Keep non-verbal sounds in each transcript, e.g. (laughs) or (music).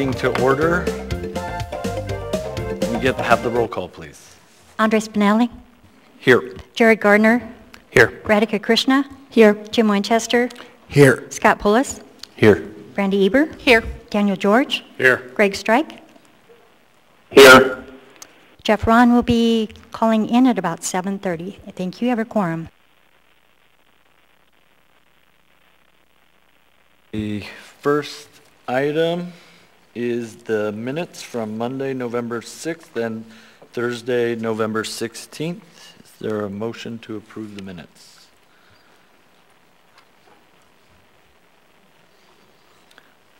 meeting to order. Can we get, to have the roll call, please? Andre Spinelli, Here. Jared Gardner, Here. Radhika Krishna. Here. Jim Winchester, Here. Scott Pulis, Here. Brandy Eber. Here. Daniel George, Here. Greg Strike. Here. Jeff Ron will be calling in at about 7:30. I think you have a quorum. The first item is the minutes from Monday, November 6th and Thursday, November 16th. Is there a motion to approve the minutes?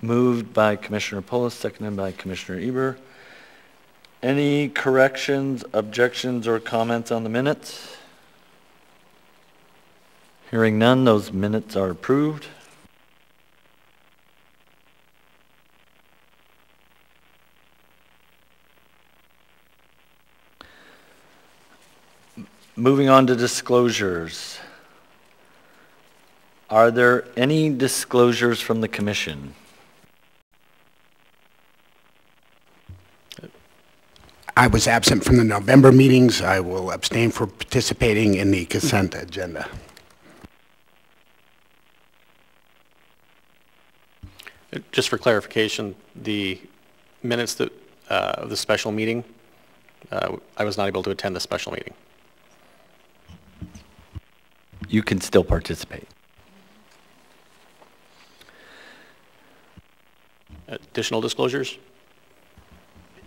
Moved by Commissioner Polis, seconded by Commissioner Eber. Any corrections, objections, or comments on the minutes? Hearing none, those minutes are approved. Moving on to disclosures. Are there any disclosures from the commission? I was absent from the November meetings. I will abstain for participating in the consent agenda. Just for clarification, the minutes that, uh, of the special meeting, uh, I was not able to attend the special meeting. You can still participate. Additional disclosures?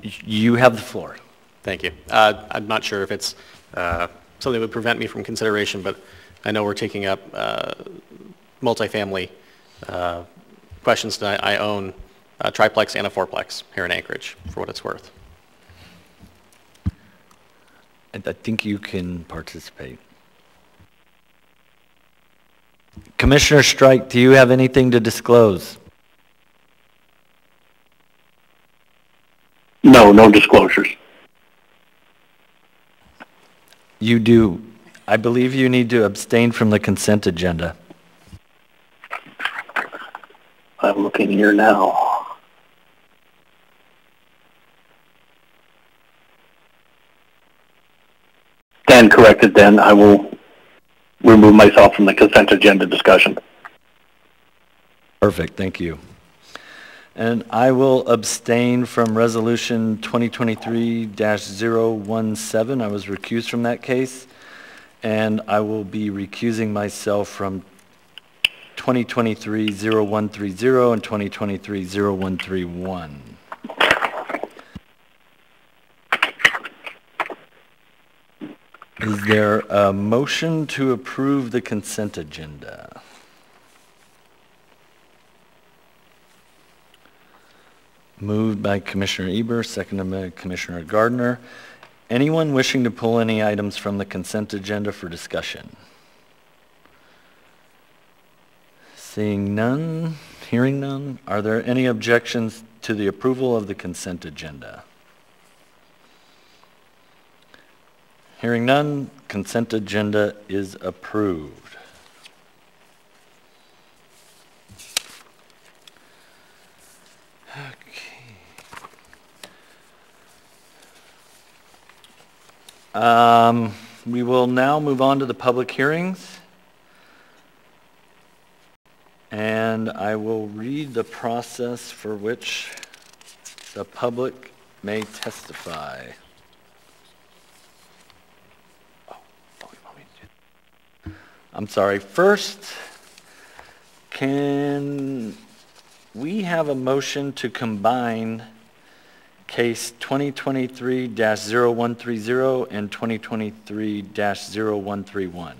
You have the floor. Thank you. Uh, I'm not sure if it's uh, something that would prevent me from consideration, but I know we're taking up uh, multifamily uh, questions that I own a triplex and a fourplex here in Anchorage, for what it's worth. I think you can participate. Commissioner Strike, do you have anything to disclose? No, no disclosures. You do. I believe you need to abstain from the consent agenda. I'm looking here now. Stand corrected then. I will remove myself from the consent agenda discussion. Perfect, thank you. And I will abstain from Resolution 2023-017. I was recused from that case. And I will be recusing myself from 2023-0130 and 2023-0131. Is there a motion to approve the consent agenda? Moved by Commissioner Eber, seconded by Commissioner Gardner. Anyone wishing to pull any items from the consent agenda for discussion? Seeing none, hearing none, are there any objections to the approval of the consent agenda? Hearing none, consent agenda is approved. Um, We will now move on to the public hearings. And I will read the process for which the public may testify. Oh, oh, you want me to do- I'm sorry, first, can we have a motion to combine case 2023-0130 and 2023-0131?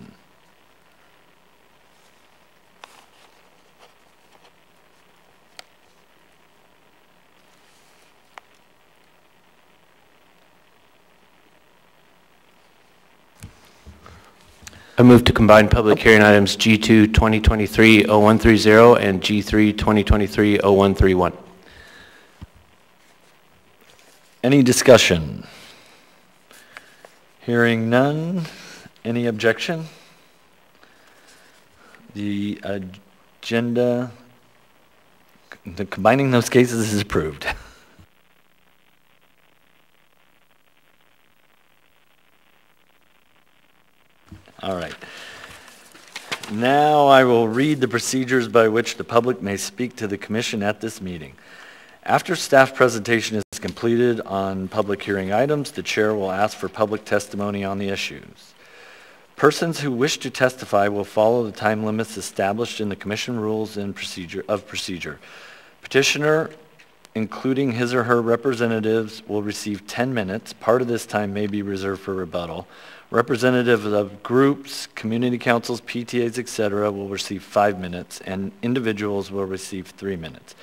I move to combine public hearing items G2 2023-0130 and G3 2023-0131. Any discussion? Hearing none. Any objection? The agenda, the combining those cases is approved. (laughs) Now I will read the procedures by which the public may speak to the commission at this meeting. After staff presentation is completed on public hearing items, the chair will ask for public testimony on the issues. Persons who wish to testify will follow the time limits established in the commission rules and procedure of procedure. Petitioner, including his or her representatives, will receive 10 minutes. Part of this time may be reserved for rebuttal. Representatives of groups, community councils, PTAs, et cetera, will receive five minutes, and individuals will receive three minutes.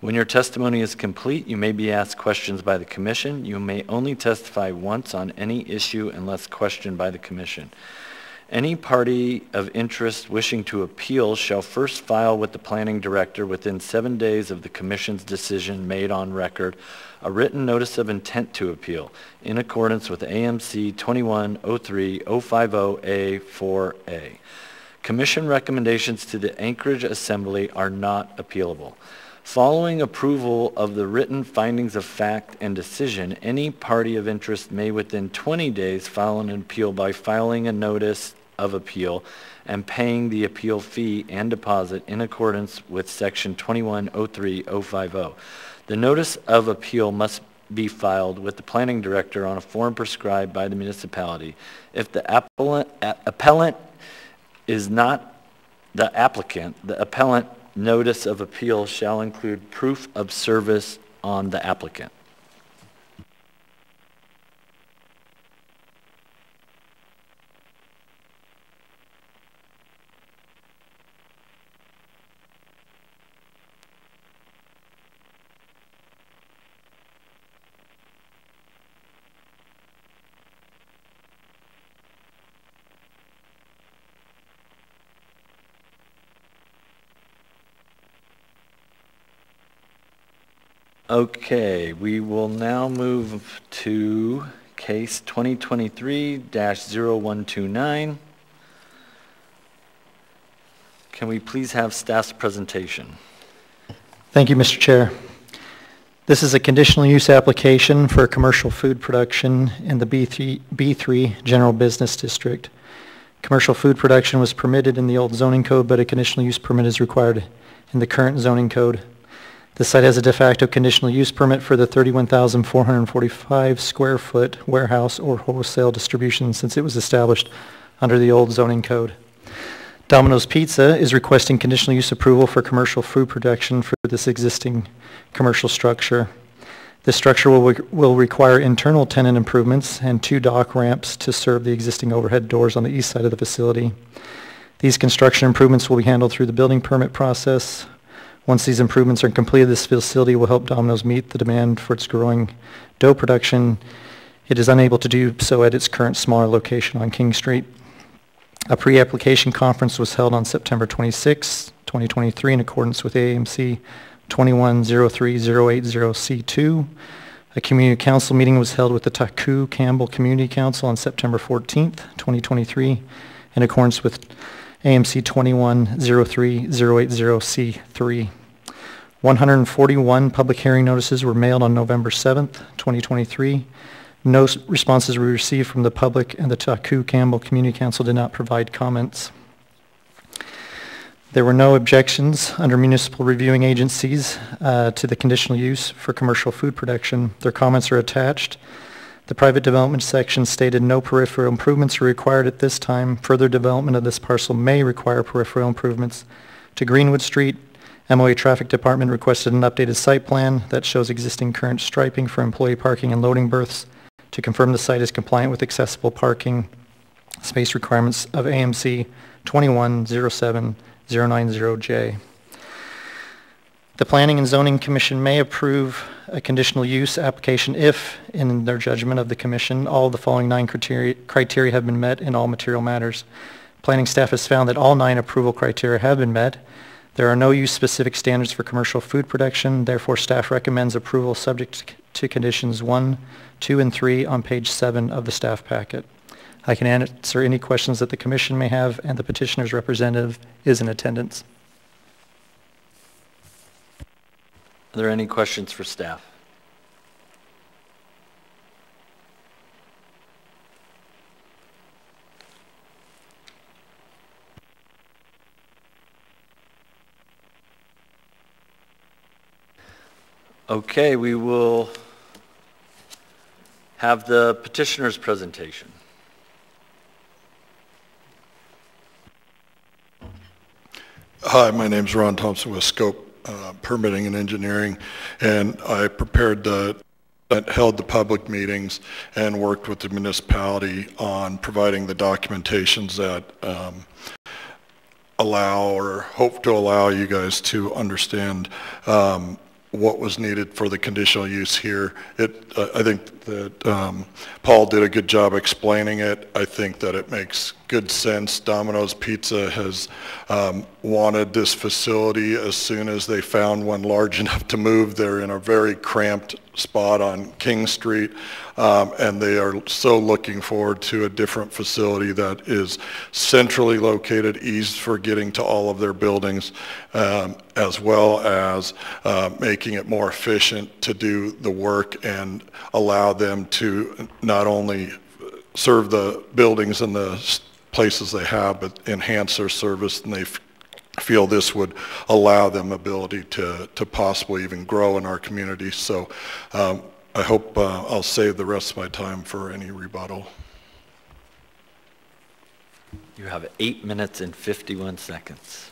When your testimony is complete, you may be asked questions by the commission. You may only testify once on any issue unless questioned by the commission. Any party of interest wishing to appeal shall first file with the planning director within seven days of the commission's decision made on record a written notice of intent to appeal in accordance with AMC 2103-050A4A. Commission recommendations to the Anchorage Assembly are not appealable. Following approval of the written findings of fact and decision, any party of interest may within 20 days file an appeal by filing a notice of appeal and paying the appeal fee and deposit in accordance with Section 2103050. The notice of appeal must be filed with the planning director on a form prescribed by the municipality. If the appellant, appellant is not the applicant, the appellant notice of appeal shall include proof of service on the applicant. Okay, we will now move to case 2023-0129. Can we please have staff's presentation? Thank you, Mr. Chair. This is a conditional use application for commercial food production in the B3, B3 General Business District. Commercial food production was permitted in the old zoning code, but a conditional use permit is required in the current zoning code. The site has a de facto conditional use permit for the 31,445 square foot warehouse or wholesale distribution since it was established under the old zoning code. Domino's Pizza is requesting conditional use approval for commercial food production for this existing commercial structure. This structure will, will require internal tenant improvements and two dock ramps to serve the existing overhead doors on the east side of the facility. These construction improvements will be handled through the building permit process. Once these improvements are completed, this facility will help Domino's meet the demand for its growing dough production. It is unable to do so at its current smaller location on King Street. A pre-application conference was held on September 26, 2023 in accordance with AMC 2103080C2. A community council meeting was held with the Taku Campbell Community Council on September 14, 2023 in accordance with AMC 2103080C3. 141 public hearing notices were mailed on November 7th, 2023. No responses were received from the public, and the Taku Campbell Community Council did not provide comments. There were no objections under municipal reviewing agencies uh, to the conditional use for commercial food production. Their comments are attached. The private development section stated no peripheral improvements are required at this time. Further development of this parcel may require peripheral improvements to Greenwood Street. MOA Traffic Department requested an updated site plan that shows existing current striping for employee parking and loading berths to confirm the site is compliant with accessible parking space requirements of AMC 2107090J. The Planning and Zoning Commission may approve a conditional use application if, in their judgment of the commission, all the following nine criteria criteria have been met in all material matters. Planning staff has found that all nine approval criteria have been met. There are no use-specific standards for commercial food production, therefore staff recommends approval subject to conditions one, two, and three on page seven of the staff packet. I can answer any questions that the commission may have, and the petitioner's representative is in attendance. Are there any questions for staff? Okay, we will have the petitioner's presentation. Hi, my name is Ron Thompson with Scope uh, Permitting and Engineering, and I prepared the, that held the public meetings and worked with the municipality on providing the documentations that um, allow or hope to allow you guys to understand um, what was needed for the conditional use here. It, uh, I think that um, Paul did a good job explaining it. I think that it makes good sense. Domino's Pizza has um, wanted this facility as soon as they found one large (laughs) enough to move. They're in a very cramped spot on King Street, um, and they are so looking forward to a different facility that is centrally located, easy for getting to all of their buildings, um, as well as uh, making it more efficient to do the work and allow them to not only serve the buildings and the places they have, but enhance their service, and they feel this would allow them ability to, to possibly even grow in our community. So um, I hope uh, I'll save the rest of my time for any rebuttal. You have eight minutes and 51 seconds.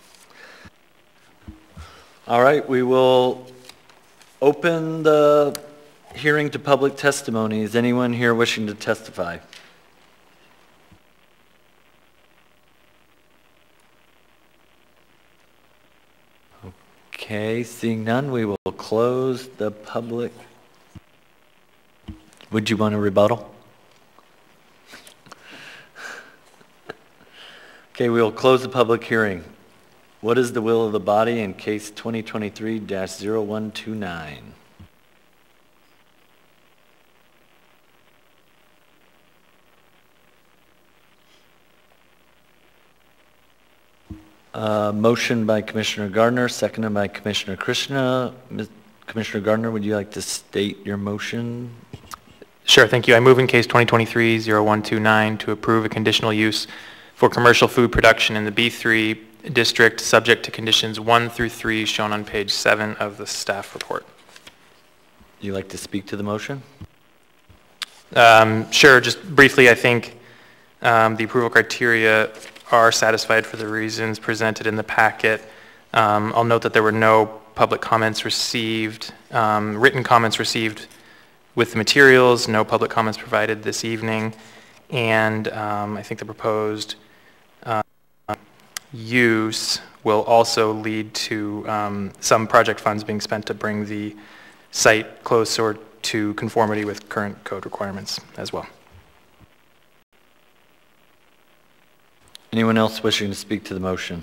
All right, we will open the hearing to public testimony. Is anyone here wishing to testify? Okay, seeing none, we will close the public. Would you want a rebuttal? Okay, we will close the public hearing. What is the will of the body in case 2023-0129? Uh, Motion by Commissioner Gardner, seconded by Commissioner Krishna. Ms- Commissioner Gardner, would you like to state your motion? Sure, thank you. I move in case 2023-0129 to approve a conditional use for commercial food production in the B3 district, subject to conditions 1 through 3 shown on page 7 of the staff report. Would you like to speak to the motion? Um, Sure, just briefly, I think um, the approval criteria are satisfied for the reasons presented in the packet. Um, I'll note that there were no public comments received, um, written comments received with the materials, no public comments provided this evening, and um, I think the proposed uh, use will also lead to um, some project funds being spent to bring the site closer to conformity with current code requirements as well. Anyone else wishing to speak to the motion?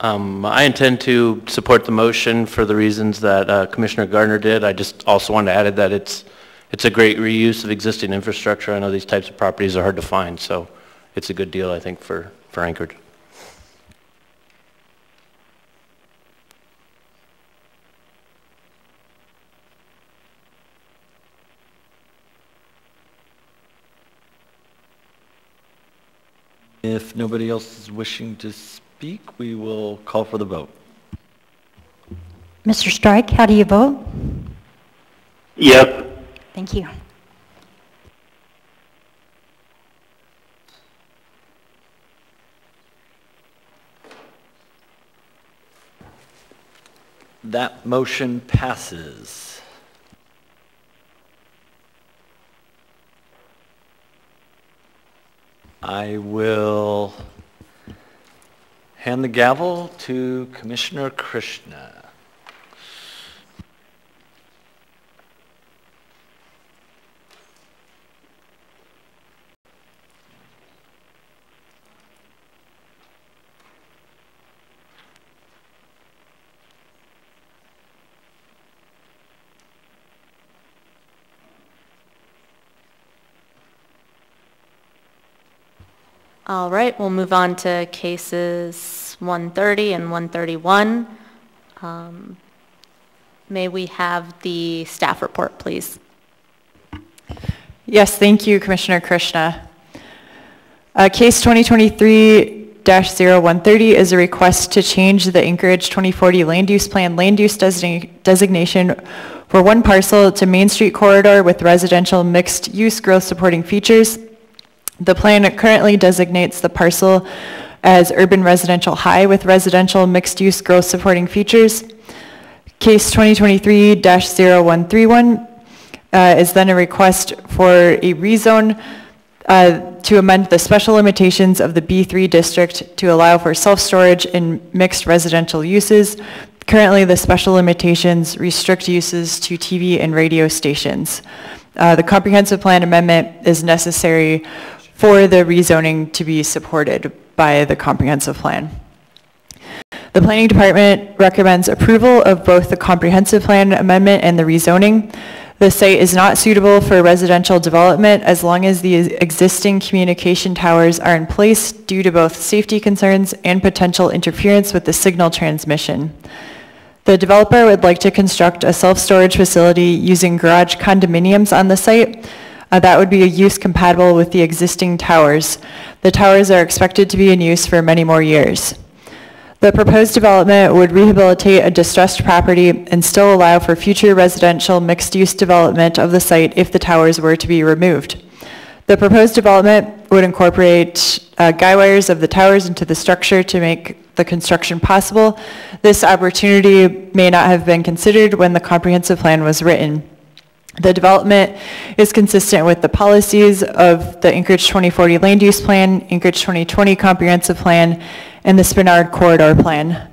Um, I intend to support the motion for the reasons that uh, Commissioner Gardner did. I just also want to add that it's, it's a great reuse of existing infrastructure. I know these types of properties are hard to find, so it's a good deal, I think, for, for Anchorage. If nobody else is wishing to speak, we will call for the vote. Mr. Strike, how do you vote? Yes. Thank you. That motion passes. I will hand the gavel to Commissioner Krishna. All right, we'll move on to cases 130 and 131. Um, May we have the staff report, please? Yes, thank you, Commissioner Krishna. Uh, Case 2023 2023-0130 is a request to change the Anchorage 2040 Land Use Plan land use designa- designation for one parcel to Main Street corridor with residential mixed-use growth supporting features. The plan currently designates the parcel as urban residential high with residential mixed-use growth supporting features. Case 2023-0131 uh, is then a request for a rezone uh, to amend the special limitations of the B3 district to allow for self-storage in mixed residential uses. Currently, the special limitations restrict uses to TV and radio stations. Uh, The comprehensive plan amendment is necessary for the rezoning to be supported by the comprehensive plan. The Planning Department recommends approval of both the comprehensive plan amendment and the rezoning. The site is not suitable for residential development as long as the existing communication towers are in place due to both safety concerns and potential interference with the signal transmission. The developer would like to construct a self-storage facility using garage condominiums on the site. Uh, That would be a use compatible with the existing towers. The towers are expected to be in use for many more years. The proposed development would rehabilitate a distressed property and still allow for future residential mixed-use development of the site if the towers were to be removed. The proposed development would incorporate uh, guy wires of the towers into the structure to make the construction possible. This opportunity may not have been considered when the comprehensive plan was written. The development is consistent with the policies of the Anchorage 2040 Land Use Plan, Anchorage 2020 Comprehensive Plan, and the Spenard Corridor Plan.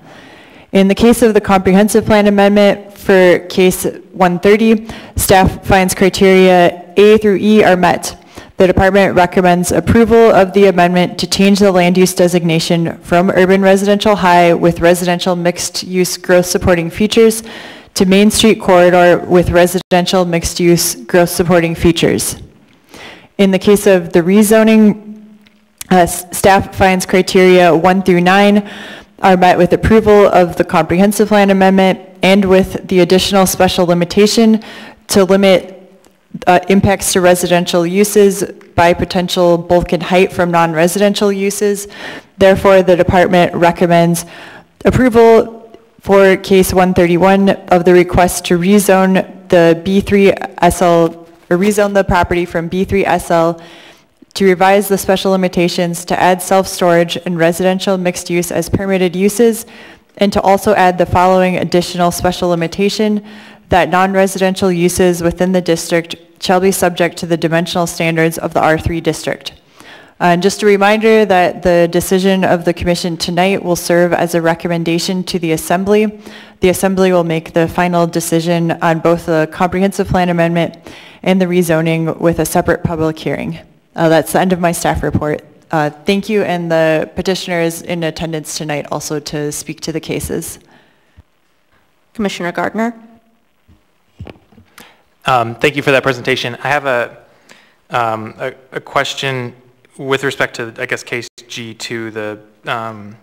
In the case of the Comprehensive Plan Amendment for Case 130, staff finds criteria A through E are met. The department recommends approval of the amendment to change the land use designation from urban residential high with residential mixed-use growth supporting features to Main Street corridor with residential mixed-use growth supporting features. In the case of the rezoning, uh, Staff finds criteria one through nine are met with approval of the comprehensive plan amendment and with the additional special limitation to limit uh, impacts to residential uses by potential bulk and height from non-residential uses. Therefore, the department recommends approval for case 131 of the request to rezone the B3 SL, or rezone the property from B3 SL to revise the special limitations to add self-storage and residential mixed use as permitted uses, and to also add the following additional special limitation, that non-residential uses within the district shall be subject to the dimensional standards of the R3 district. Uh, And just a reminder that the decision of the commission tonight will serve as a recommendation to the assembly. The assembly will make the final decision on both the comprehensive plan amendment and the rezoning with a separate public hearing. Uh, That's the end of my staff report. Uh, Thank you, and the petitioner is in attendance tonight also to speak to the cases. Commissioner Gardner? Um, Thank you for that presentation. I have a, um, a a question with respect to, I guess, case G2, the, um,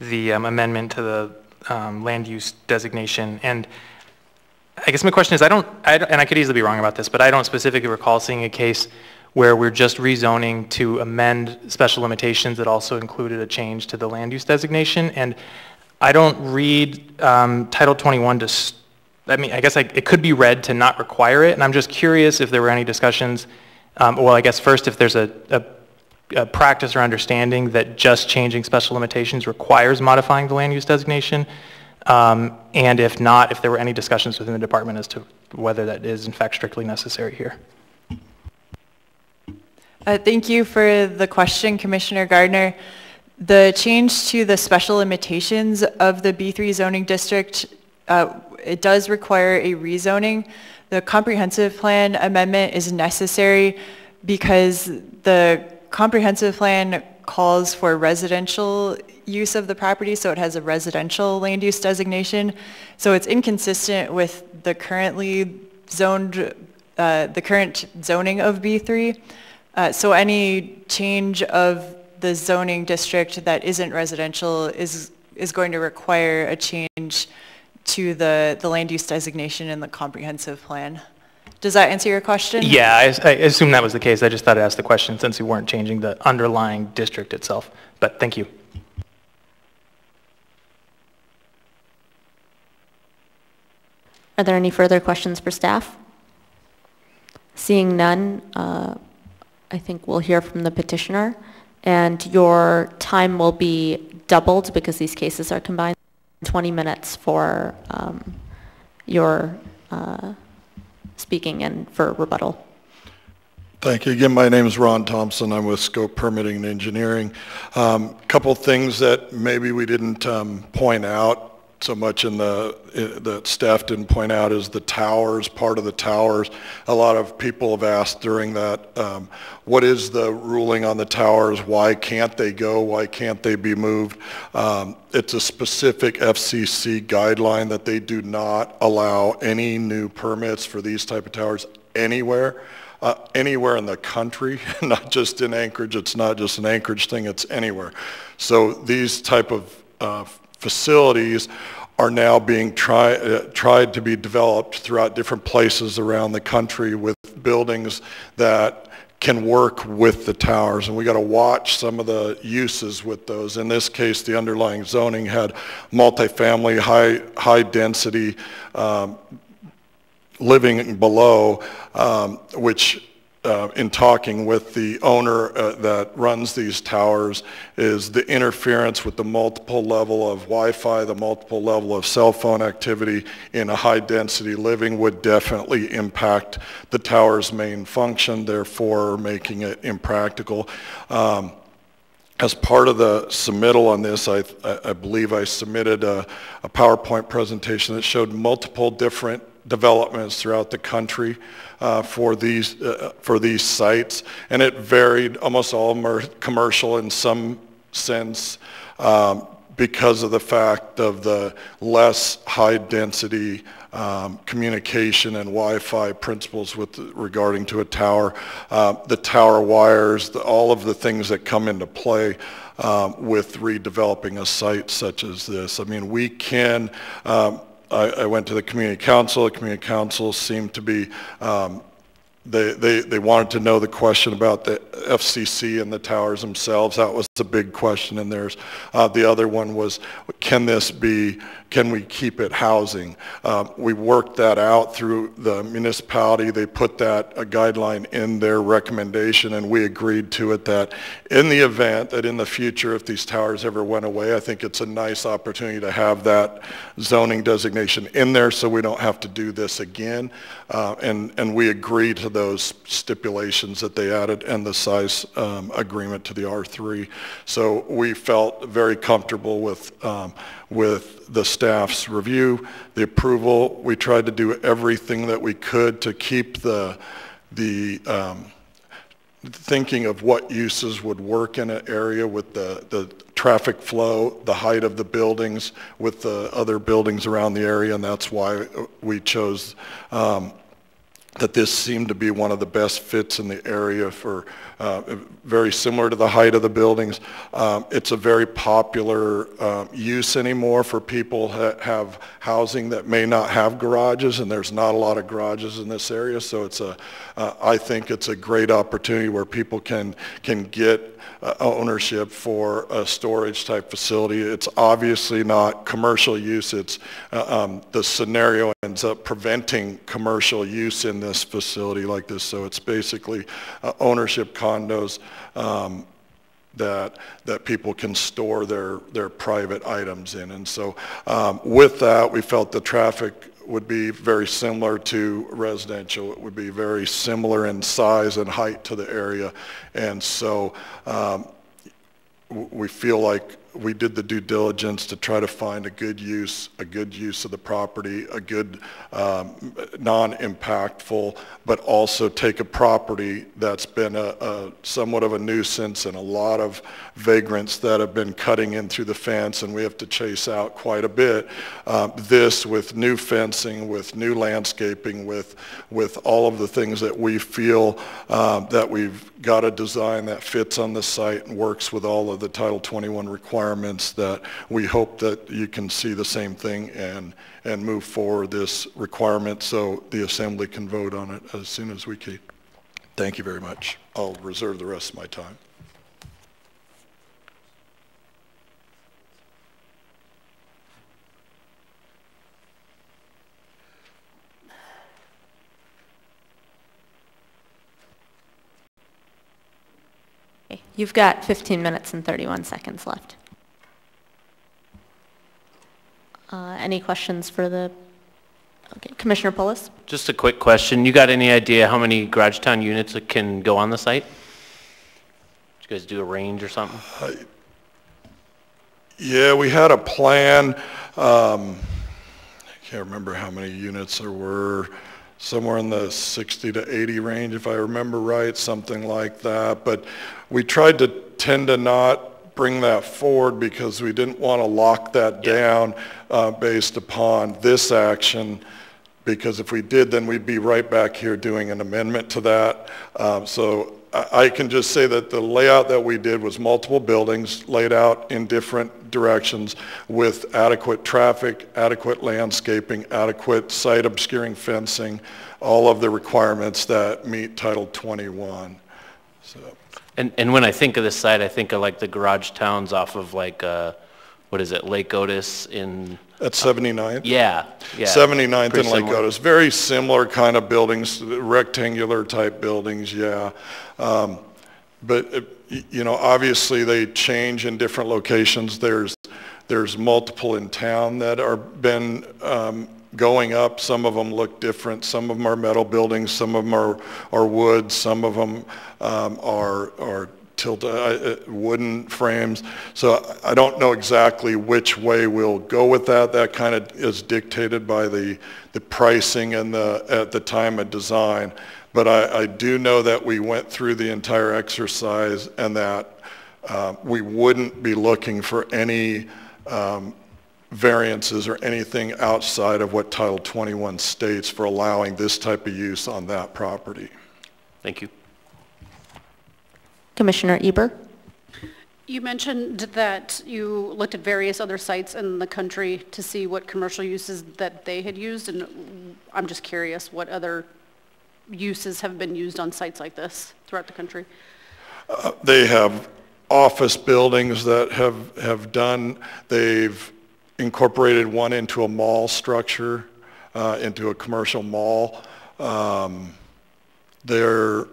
the um, amendment to the um, land use designation. And I guess my question is, I don't, I don't- and I could easily be wrong about this, but I don't specifically recall seeing a case where we're just rezoning to amend special limitations that also included a change to the land use designation. And I don't read um, Title 21 to, I mean, I guess I- it could be read to not require it, and I'm just curious if there were any discussions, um, well, I guess first, if there's a, a a practice or understanding that just changing special limitations requires modifying the land use designation, um, and if not, if there were any discussions within the department as to whether that is in fact strictly necessary here. Uh, Thank you for the question, Commissioner Gardner. The change to the special limitations of the B3 zoning district, uh, it does require a rezoning. The comprehensive plan amendment is necessary because the comprehensive plan calls for residential use of the property, so it has a residential land use designation. So it's inconsistent with the currently zoned, uh, the current zoning of B3. Uh, So any change of the zoning district that isn't residential is, is going to require a change to the, the land use designation in the comprehensive plan Does that answer your question? Yeah, I I assume that was the case. I just thought I'd ask the question since we weren't changing the underlying district itself. But thank you. Are there any further questions for staff? Seeing none, uh, I think we'll hear from the petitioner, and your time will be doubled because these cases are combined, 20 minutes for um, your uh, speaking and for rebuttal. Thank you. Again, my name is Ron Thompson. I'm with Scope Permitting and Engineering. Um, Couple things that maybe we didn't um, point out so much in the, that staff didn't point out is the towers, part of the towers. A lot of people have asked during that, um, what is the ruling on the towers? Why can't they go? Why can't they be moved? Um, It's a specific FCC guideline that they do not allow any new permits for these type of towers anywhere uh, anywhere in the country, (laughs) not just in Anchorage. It's not just an Anchorage thing, it's anywhere. So these type of uh, facilities are now being try, uh, tried to be developed throughout different places around the country with buildings that can work with the towers, and we got to watch some of the uses with those. In this case, the underlying zoning had multifamily, high, high density um, living below, um, which uh, in talking with the owner uh, that runs these towers is the interference with the multiple level of Wi-Fi, the multiple level of cell phone activity in a high density living would definitely impact the tower's main function, therefore making it impractical. Um, as part of the submittal on this, I, I believe I submitted a, a PowerPoint presentation that showed multiple different developments throughout the country uh, for these, uh, for these sites. And it varied, almost all mer- commercial in some sense um, because of the fact of the less high-density um, communication and Wi-Fi principles with regarding to a tower, uh, the tower wires, the, all of the things that come into play um, with redeveloping a site such as this. I mean, we can. Um, I, I went to the community council. The community council seemed to be um, they, they, they wanted to know the question about the FCC and the towers themselves. That was the big question and there's Uh, the other one was, can this be, can we keep it housing? Uh, we worked that out through the municipality. They put that a guideline in their recommendation and we agreed to it that in the event that in the future, if these towers ever went away, I think it's a nice opportunity to have that zoning designation in there so we don't have to do this again. Uh, and, and we agreed to those stipulations that they added and the size um, agreement to the R3. So we felt very comfortable with, um, with the staff's review, the approval. We tried to do everything that we could to keep the, the um, thinking of what uses would work in an area with the, the traffic flow, the height of the buildings with the other buildings around the area, and that's why we chose um, that this seemed to be one of the best fits in the area for, uh, very similar to the height of the buildings. Um, It's a very popular um, use anymore for people that have housing that may not have garages, and there's not a lot of garages in this area, so it's a, uh, I think it's a great opportunity where people can, can get uh, ownership for a storage type facility. It's obviously not commercial use. It's, uh, um, the scenario ends up preventing commercial use in this facility like this. So it's basically uh, ownership condos um, that, that people can store their, their private items in. And so um, with that, we felt the traffic would be very similar to residential. It would be very similar in size and height to the area. And so um, we feel like we did the due diligence to try to find a good use, a good use of the property, a good um, non-impactful, but also take a property that's been a, a somewhat of a nuisance and a lot of vagrants that have been cutting in through the fence and we have to chase out quite a bit. Um, this with new fencing, with new landscaping, with, with all of the things that we feel um, that we've got a design that fits on the site and works with all of the Title 21 requirements that we hope that you can see the same thing and, and move forward this requirement so the assembly can vote on it as soon as we can. Thank you very much. I'll reserve the rest of my time. You've got 15 minutes and 31 seconds left. Uh, Any questions for the, okay, Commissioner Polis? Just a quick question. You got any idea how many Garage Town units can go on the site? Did you guys do a range or something? Yeah, we had a plan. Um, I can't remember how many units there were, somewhere in the 60 to 80 range, if I remember right, something like that. But we tried to tend to not bring that forward because we didn't want to lock that down uh, based upon this action. Because if we did, then we'd be right back here doing an amendment to that. Um, So I can just say that the layout that we did was multiple buildings laid out in different directions with adequate traffic, adequate landscaping, adequate site obscuring fencing, all of the requirements that meet Title 21. So, And, and when I think of this site, I think of like the garage towns off of like, uh, what is it, Lake Otis in, At 79th? yeah, yeah. 79th Pretty and Lake similar. Otis, very similar kind of buildings, rectangular type buildings, yeah. Um, But, uh, you know, obviously they change in different locations. There's, there's multiple in town that are been um, going up. Some of them look different. Some of them are metal buildings, some of them are, are wood, some of them um, are, are tilt, uh, uh, wooden frames. So I don't know exactly which way we'll go with that. That kind of is dictated by the, the pricing and the, at the time of design. But I, I do know that we went through the entire exercise and that uh, we wouldn't be looking for any um, variances or anything outside of what Title 21 states for allowing this type of use on that property. Thank you. Commissioner Eber? You mentioned that you looked at various other sites in the country to see what commercial uses that they had used, and I'm just curious, what other uses have been used on sites like this throughout the country? Uh, They have office buildings that have, have done, they've incorporated one into a mall structure, uh, into a commercial mall. Um, They're,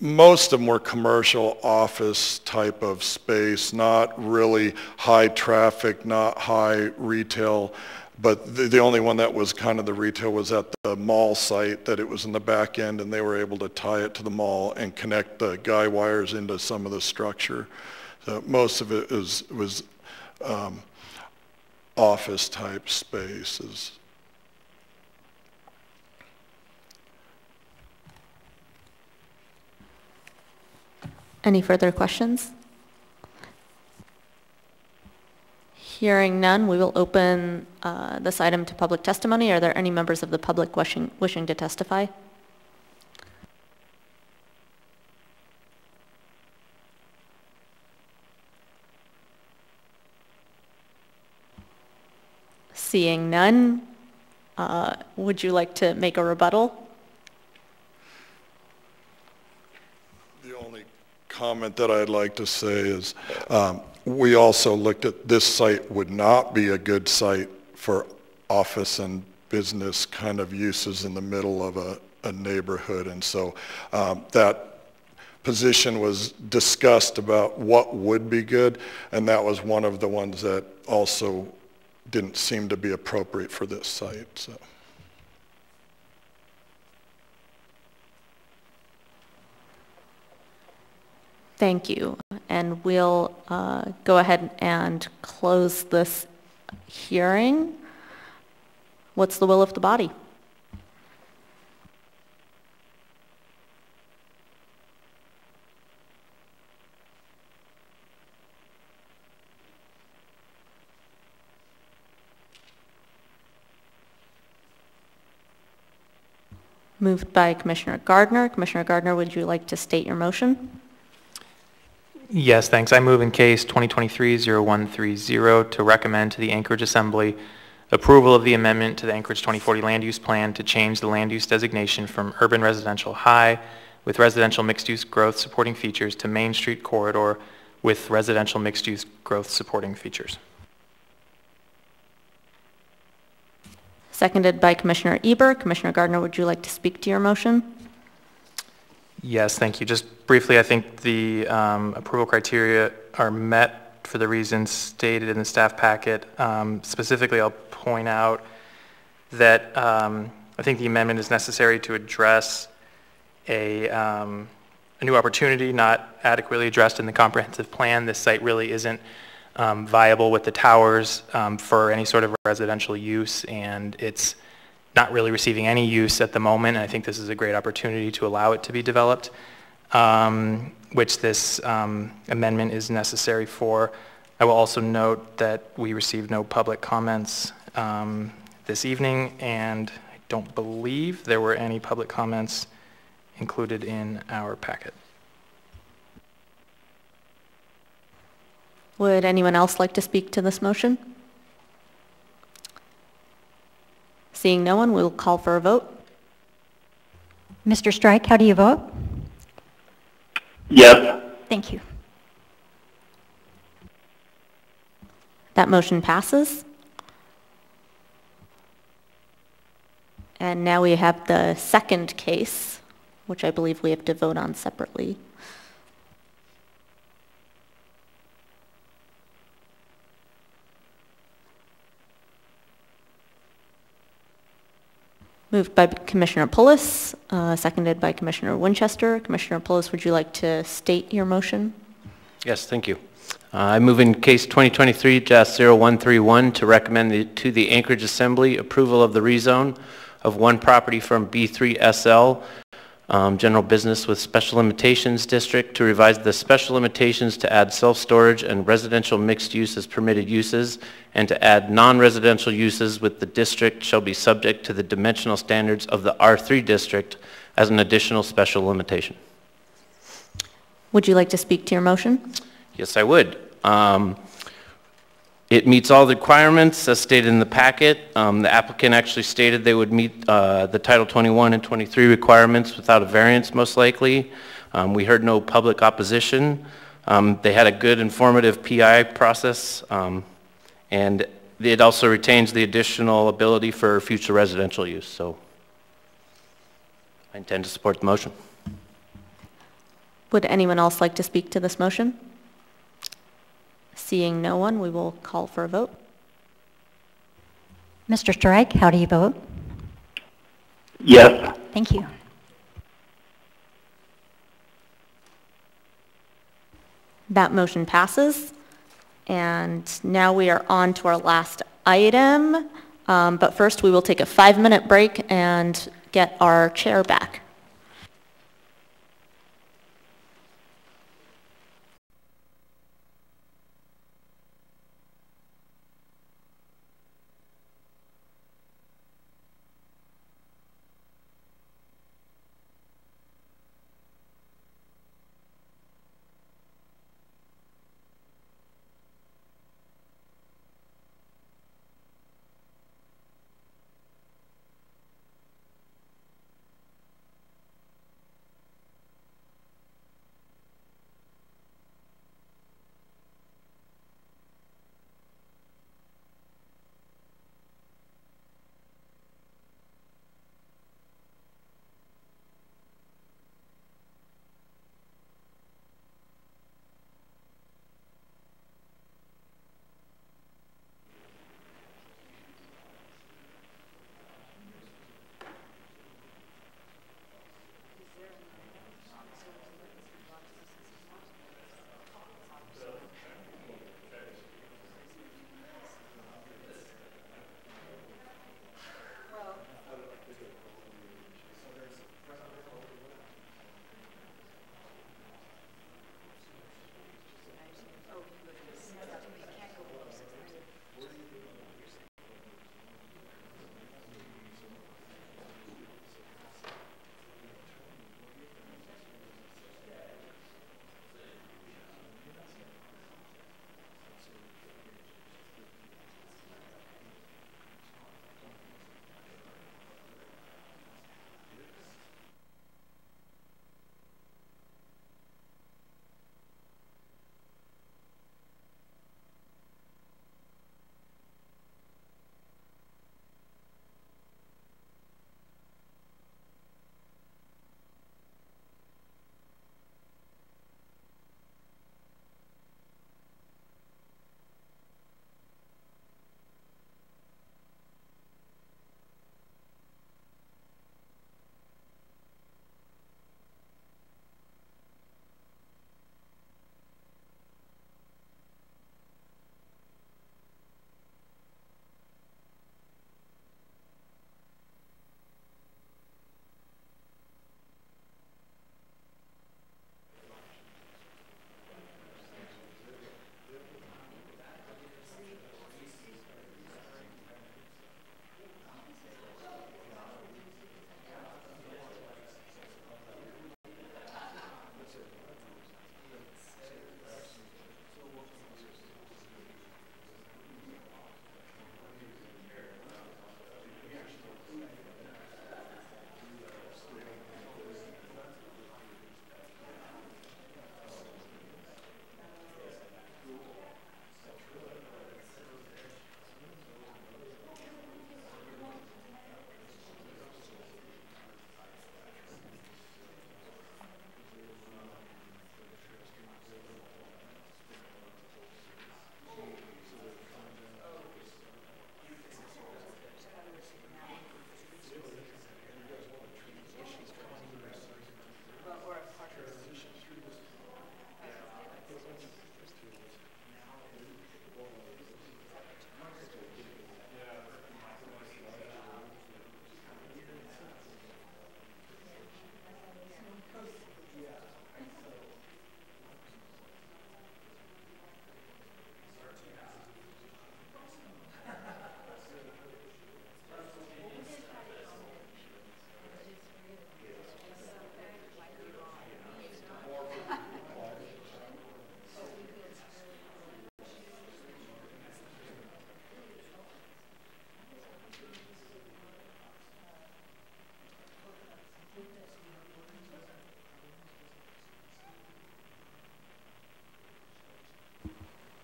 most of them were commercial office type of space, not really high traffic, not high retail. But the, the only one that was kind of the retail was at the mall site, that it was in the back end and they were able to tie it to the mall and connect the guy wires into some of the structure. So most of it is, was um, office type spaces. Any further questions? Hearing none, we will open uh, this item to public testimony. Are there any members of the public wishing, wishing to testify? Seeing none, uh, would you like to make a rebuttal? The only comment that I'd like to say is, um, we also looked at, this site would not be a good site for office and business kind of uses in the middle of a, a neighborhood. And so um, that position was discussed about what would be good, and that was one of the ones that also didn't seem to be appropriate for this site, so. Thank you. And we'll uh, go ahead and close this hearing. What's the will of the body? Moved by Commissioner Gardner. Commissioner Gardner, would you like to state your motion? Yes, thanks. I move in case 2023-0130 to recommend to the Anchorage Assembly approval of the amendment to the Anchorage 2040 Land Use Plan to change the land use designation from urban residential high with residential mixed-use growth supporting features to Main Street corridor with residential mixed-use growth supporting features. Seconded by Commissioner Eber. Commissioner Gardner, would you like to speak to your motion? Yes, thank you. Just briefly, I think the um, approval criteria are met for the reasons stated in the staff packet. Um, Specifically, I'll point out that um, I think the amendment is necessary to address a, um, a new opportunity not adequately addressed in the comprehensive plan. This site really isn't um, viable with the towers um, for any sort of residential use, and it's not really receiving any use at the moment. And I think this is a great opportunity to allow it to be developed, um, which this um, amendment is necessary for. I will also note that we received no public comments um, this evening, and I don't believe there were any public comments included in our packet. Would anyone else like to speak to this motion? Seeing no one, we'll call for a vote. Mr. Strike, how do you vote? Yes. Thank you. That motion passes. And now we have the second case, which I believe we have to vote on separately. Moved by Commissioner Pulis, uh, seconded by Commissioner Winchester. Commissioner Pulis, would you like to state your motion? Yes, thank you. Uh, I move in case 2023-0131 to recommend the- to the Anchorage Assembly approval of the rezone of one property from B3SL, um, General Business with Special Limitations District, to revise the special limitations to add self-storage and residential mixed use as permitted uses, and to add non-residential uses with the district shall be subject to the dimensional standards of the R3 district as an additional special limitation. Would you like to speak to your motion? Yes, I would. Um, It meets all the requirements as stated in the packet. Um, The applicant actually stated they would meet uh, the Title 21 and 23 requirements without a variance, most likely. Um, We heard no public opposition. Um, They had a good informative PI process, um, and it also retains the additional ability for future residential use, so I intend to support the motion. Would anyone else like to speak to this motion? Seeing no one, we will call for a vote. Mr. Strike, how do you vote? Yes. Thank you. That motion passes. And now we are on to our last item. Um, But first, we will take a five-minute break and get our chair back.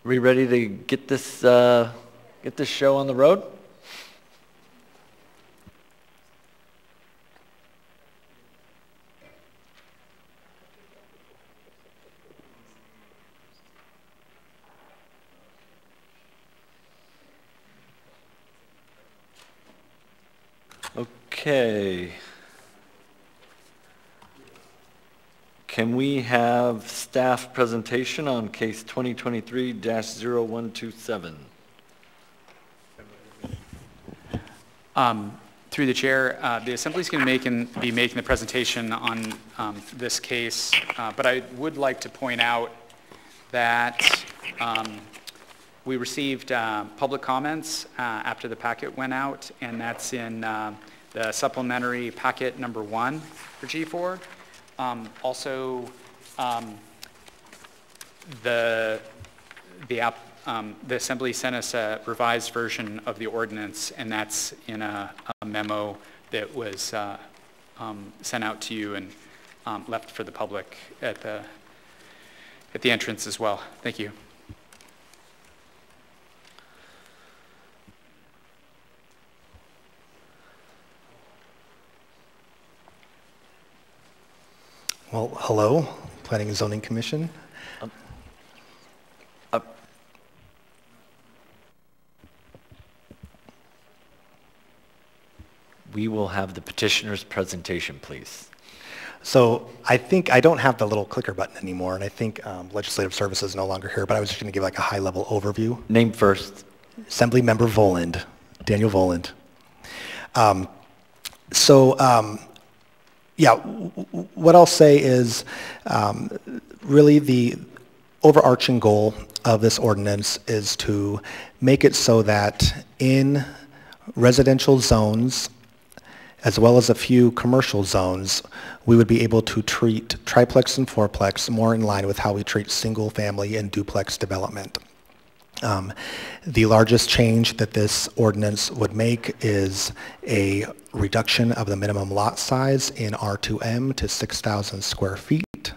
We ready to get this, uh, get this show on the road? Okay. Can we have staff presentation on case 2023-0127? Um, Through the chair, uh, the is going to make and be making the presentation on um, this case, uh, but I would like to point out that um, we received uh, public comments uh, after the packet went out, and that's in uh, the supplementary packet number one for G4. Um, Also, um, the, the app, um, the Assembly sent us a revised version of the ordinance, and that's in a a memo that was uh, um, sent out to you and um, left for the public at the, at the entrance as well. Thank you. Well, hello, Planning and Zoning Commission. We will have the petitioner's presentation, please. So I think I don't have the little clicker button anymore, and I think um, Legislative Services is no longer here, but I was just going to give like a high-level overview. Name first. Assembly Member Volland, Daniel Volland. Um, so, um, yeah, what I'll say is um, really the overarching goal of this ordinance is to make it so that in residential zones, as well as a few commercial zones, we would be able to treat triplex and fourplex more in line with how we treat single-family and duplex development. Um, The largest change that this ordinance would make is a reduction of the minimum lot size in R2M to 6,000 square feet.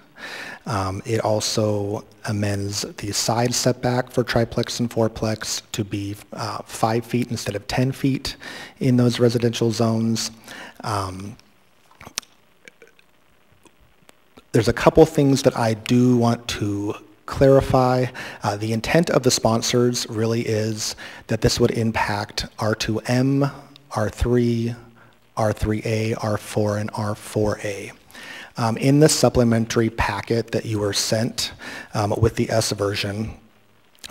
Um, It also amends the side setback for triplex and fourplex to be uh, five feet instead of 10 feet in those residential zones. Um, There's a couple things that I do want to clarify. Uh, The intent of the sponsors really is that this would impact R2M, R3, R3A, R4, and R4A. Um, In the supplementary packet that you were sent um, with the S version,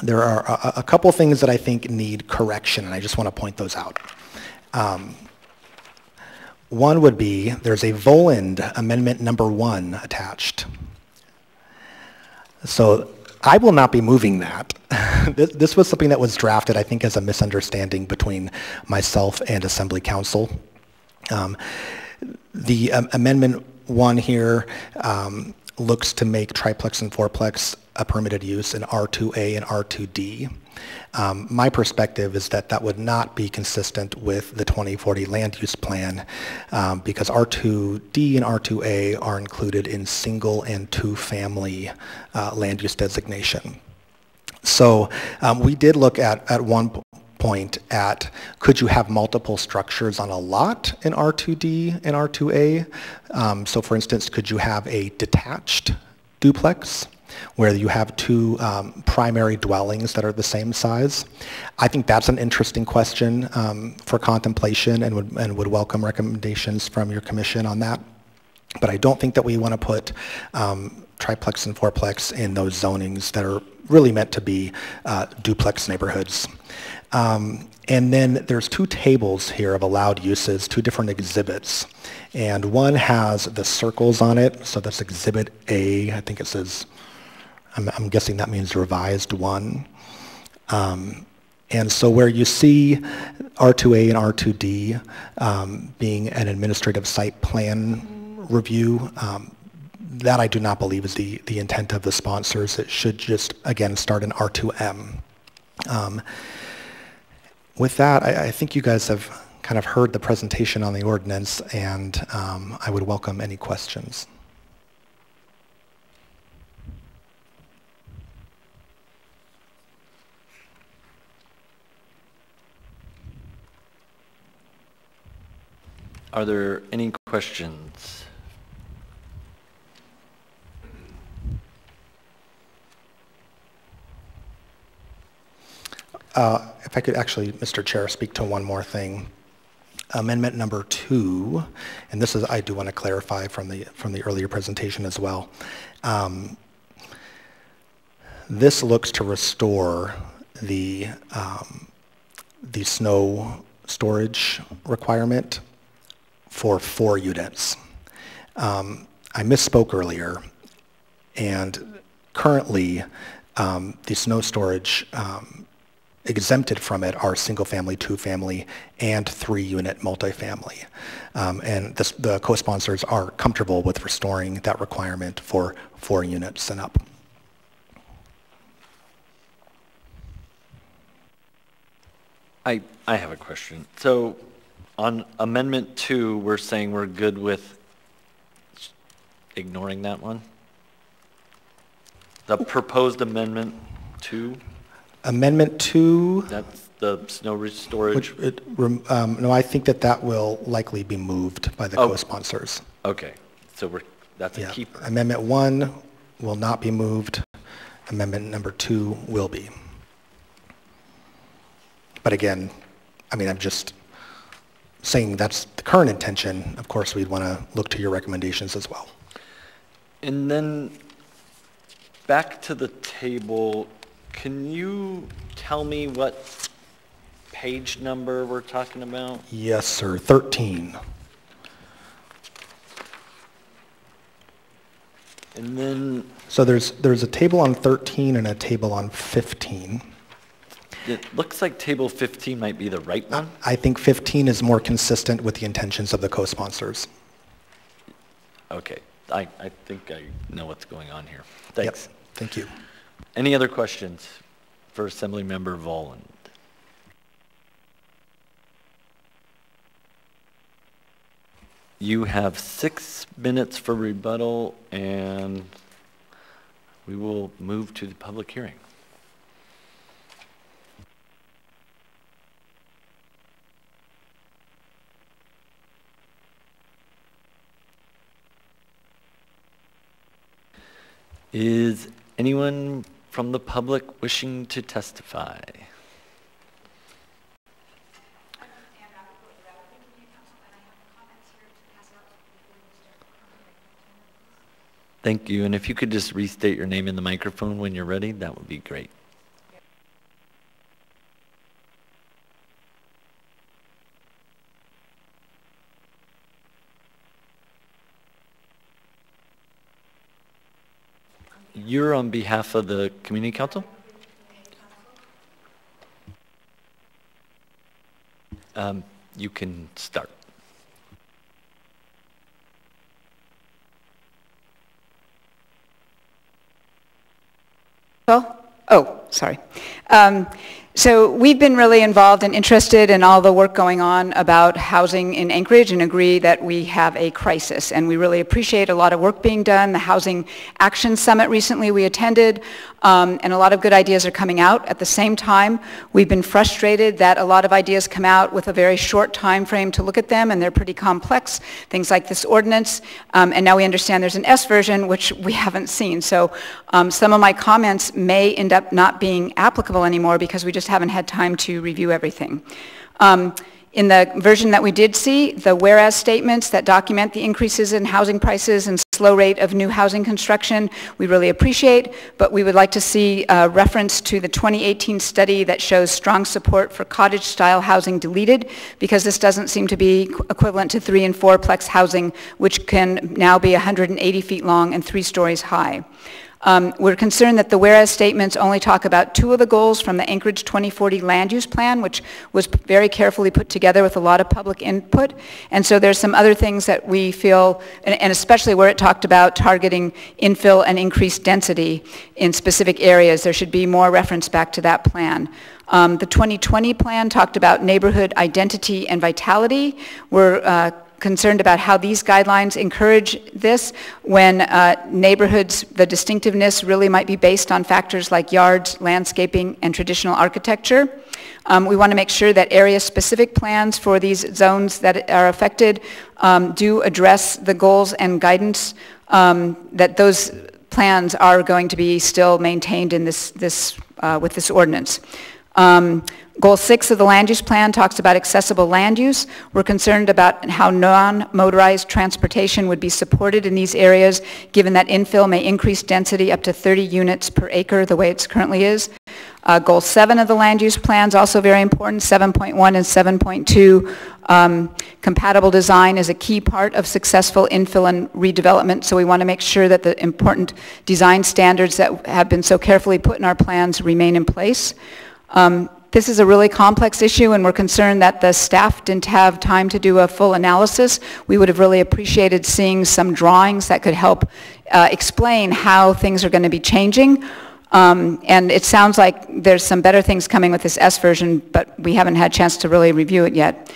there are a, a couple things that I think need correction, and I just want to point those out. Um, One would be, there's a Volland Amendment Number One attached. So I will not be moving that. (laughs) This this was something that was drafted, I think, as a misunderstanding between myself and Assembly Counsel. Um, The um, Amendment 1 here um, looks to make triplex and fourplex a permitted use in R2A and R2D. Um, My perspective is that that would not be consistent with the 2040 land use plan um, because R2D and R2A are included in single and two-family uh, land use designation. So um, we did look at, at one point at could you have multiple structures on a lot in R2D and R2A? Um, so for instance, could you have a detached duplex where you have two um, primary dwellings that are the same size? I think that's an interesting question um, for contemplation and would, and would welcome recommendations from your commission on that. But I don't think that we want to put um, triplex and fourplex in those zonings that are really meant to be uh, duplex neighborhoods. Um, and then there's two tables here of allowed uses, two different exhibits. And one has the circles on it, so that's Exhibit A. I think it says, I'm, I'm guessing that means revised one. Um, and so where you see R2A and R2D um, being an administrative site plan review, um, that I do not believe is the, the intent of the sponsors. It should just, again, start in R2M with that, I, I, think you guys have kind of heard the presentation on the ordinance, and um, I would welcome any questions. Are there any questions? Uh, If I could actually, Mr. Chair, speak to one more thing. Amendment number two, and this is, I do want to clarify from the, from the earlier presentation as well. Um, This looks to restore the, um, the snow storage requirement for four units. Um, I misspoke earlier, and currently, um, the snow storage um, exempted from it are single-family, two-family, and three-unit multifamily. Um, and this, the co-sponsors are comfortable with restoring that requirement for four units and up. I, I have a question. So on Amendment 2, we're saying we're good with ignoring that one? The proposed Amendment 2, Amendment two, that's the snow re- storage? which, it, rem- um, no, I think that that will likely be moved by the Oh. co-sponsors. Okay, so we're, that's a Yeah. keeper. Amendment one will not be moved. Amendment number two will be. But again, I mean, I'm just saying that's the current intention. Of course, we'd want to look to your recommendations as well. And then, back to the table, can you tell me what page number we're talking about? Yes, sir. 13. And then, So there's, there's a table on 13 and a table on 15. it looks like Table 15 might be the right one? I think 15 is more consistent with the intentions of the co-sponsors. Okay, I, I think I know what's going on here. Yep. Thank you. Any other questions for Assemblymember Volland? You have six minutes for rebuttal, and we will move to the public hearing. Is anyone from the public wishing to testify? Thank you, and if you could just restate your name in the microphone when you're ready, that would be great. You're on behalf of the community council? Um, you can start. Well, oh, sorry. Um, So we've been really involved and interested in all the work going on about housing in Anchorage and agree that we have a crisis. And we really appreciate a lot of work being done. The Housing Action Summit recently we attended, um, and a lot of good ideas are coming out. At the same time, we've been frustrated that a lot of ideas come out with a very short time frame to look at them, and they're pretty complex. Things like this ordinance, um, and now we understand there's an S version, which we (laughs) haven't seen. So um, some of my comments may end up not being applicable anymore because we just haven't had time to review everything. In the version that we did see, the whereas statements that document the increases in housing prices and slow rate of new housing construction, we really appreciate, but we would like to see a reference to the 2018 study that shows strong support for cottage-style housing deleted, because this doesn't seem to be equivalent to three and fourplex housing, which can now be 180 feet long and three stories high. Um, We're concerned that the whereas statements only talk about two of the goals from the Anchorage 2040 Land Use Plan, which was very carefully put together with a lot of public input. And so there's some other things that we feel, and and especially where it talked about targeting infill and increased density in specific areas, there should be more reference back to that plan. Um, The 2020 plan talked about neighborhood identity and vitality. We're uh, concerned about how these guidelines encourage this when uh, neighborhoods, the distinctiveness really might be based on factors like yards, landscaping, and traditional architecture. Um, we want to make sure that area-specific plans for these zones that are affected um, do address the goals and guidance um, that those plans are going to be still maintained in this, this, uh, with this ordinance. Um, goal six of the land use plan talks about accessible land use. We're concerned about how non-motorized transportation would be supported in these areas, given that infill may increase density up to 30 units per acre, the way it currently is. Uh, goal seven of the land use plan is also very important, 7.1 and 7.2. Um, compatible design is a key part of successful infill and redevelopment, so we want to make sure that the important design standards that have been so carefully put in our plans remain in place. Um, this is a really complex issue and we're concerned that the staff didn't have time to do a full analysis. We would have really appreciated seeing some drawings that could help uh, explain how things are going to be changing. Um, and it sounds like there's some better things coming with this S version, but we haven't had a chance to really review it yet.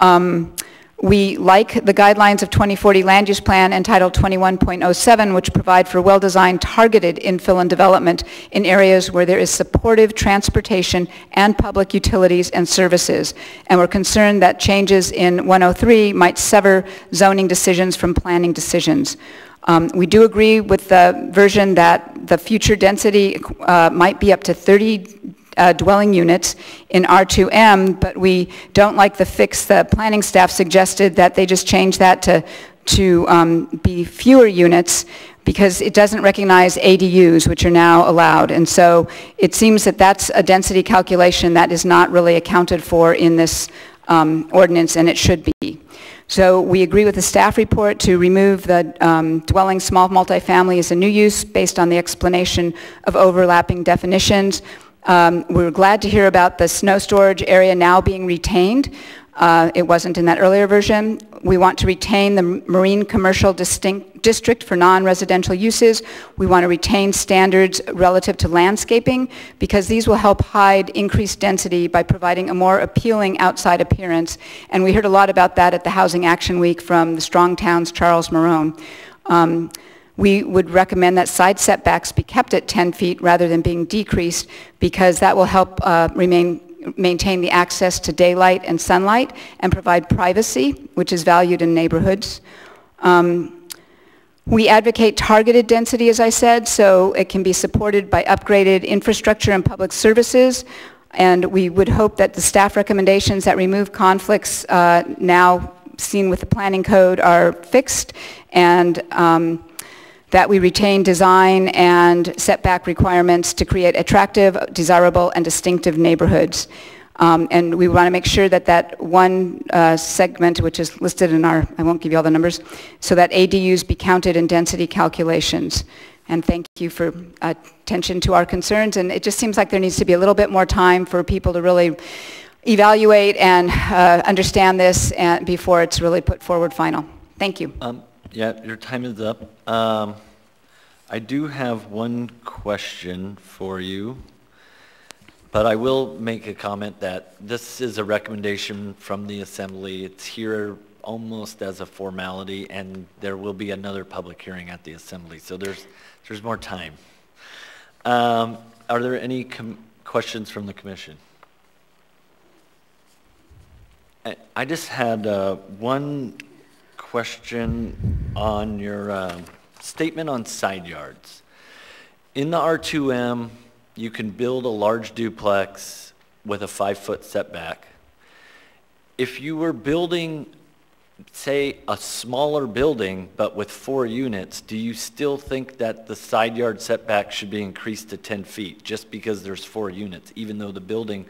Um, we like the guidelines of 2040 Land Use Plan entitled 21.07, which provide for well-designed targeted infill and development in areas where there is supportive transportation and public utilities and services. And we're concerned that changes in 103 might sever zoning decisions from planning decisions. Um, we do agree with the version that the future density uh, might be up to 30 uh, dwelling units in R2M, but we don't like the fix the planning staff suggested that they just change that to, to um, be fewer units because it doesn't recognize ADUs, which are now allowed. And so it seems that that's a density calculation that is not really accounted for in this um, ordinance, and it should be. So we agree with the staff report to remove the um, dwelling small multifamily as a new use based on the explanation of overlapping definitions. Um, we were glad to hear about the snow storage area now being retained. Uh, it wasn't in that earlier version. We want to retain the marine commercial distinct district for non-residential uses. We want to retain standards relative to landscaping because these will help hide increased density by providing a more appealing outside appearance. And we heard a lot about that at the Housing Action Week from the Strong Towns Charles Marohn. Um, we would recommend that side setbacks be kept at 10 feet rather than being decreased because that will help uh, remain maintain the access to daylight and sunlight and provide privacy, which is valued in neighborhoods. Um, we advocate targeted density, as I said, so it can be supported by upgraded infrastructure and public services. And we would hope that the staff recommendations that remove conflicts uh, now seen with the planning code are fixed and um, that we retain design and setback requirements to create attractive, desirable, and distinctive neighborhoods. Um, and we want to make sure that that one uh, segment, which is listed in our, I won't give you all the numbers, so that ADUs be counted in density calculations. And thank you for uh, attention to our concerns. And it just seems like there needs to be a little bit more time for people to really evaluate and uh, understand this and before it's really put forward final. Thank you. Um, yeah, your time is up. Um, I do have one question for you, but I will make a comment that this is a recommendation from the Assembly. It's here almost as a formality, and there will be another public hearing at the Assembly, so there's, there's more time. Um, are there any questions from the Commission? I, I just had uh, one question on your uh, statement on side yards. In the R2M, you can build a large duplex with a five-foot setback. If you were building, say, a smaller building, but with four units, do you still think that the side yard setback should be increased to 10 feet just because there's four units, even though the building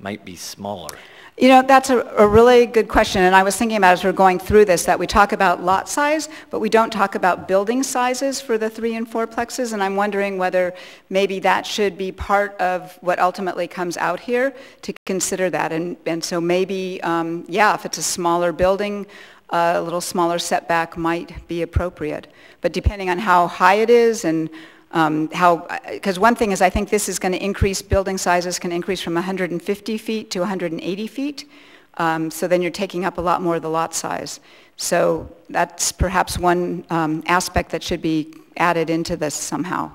might be smaller? You know, that's a, a, really good question, and I was thinking about as we're going through this that we talk about lot size, but we don't talk about building sizes for the three and four plexes, and I'm wondering whether maybe that should be part of what ultimately comes out here to consider that. And, and so maybe, um, yeah, if it's a smaller building, uh, a little smaller setback might be appropriate. But depending on how high it is and um, how, because one thing is I think this is going to increase, building sizes can increase from 150 feet to 180 feet. Um, So then you're taking up a lot more of the lot size. So that's perhaps one um, aspect that should be added into this somehow.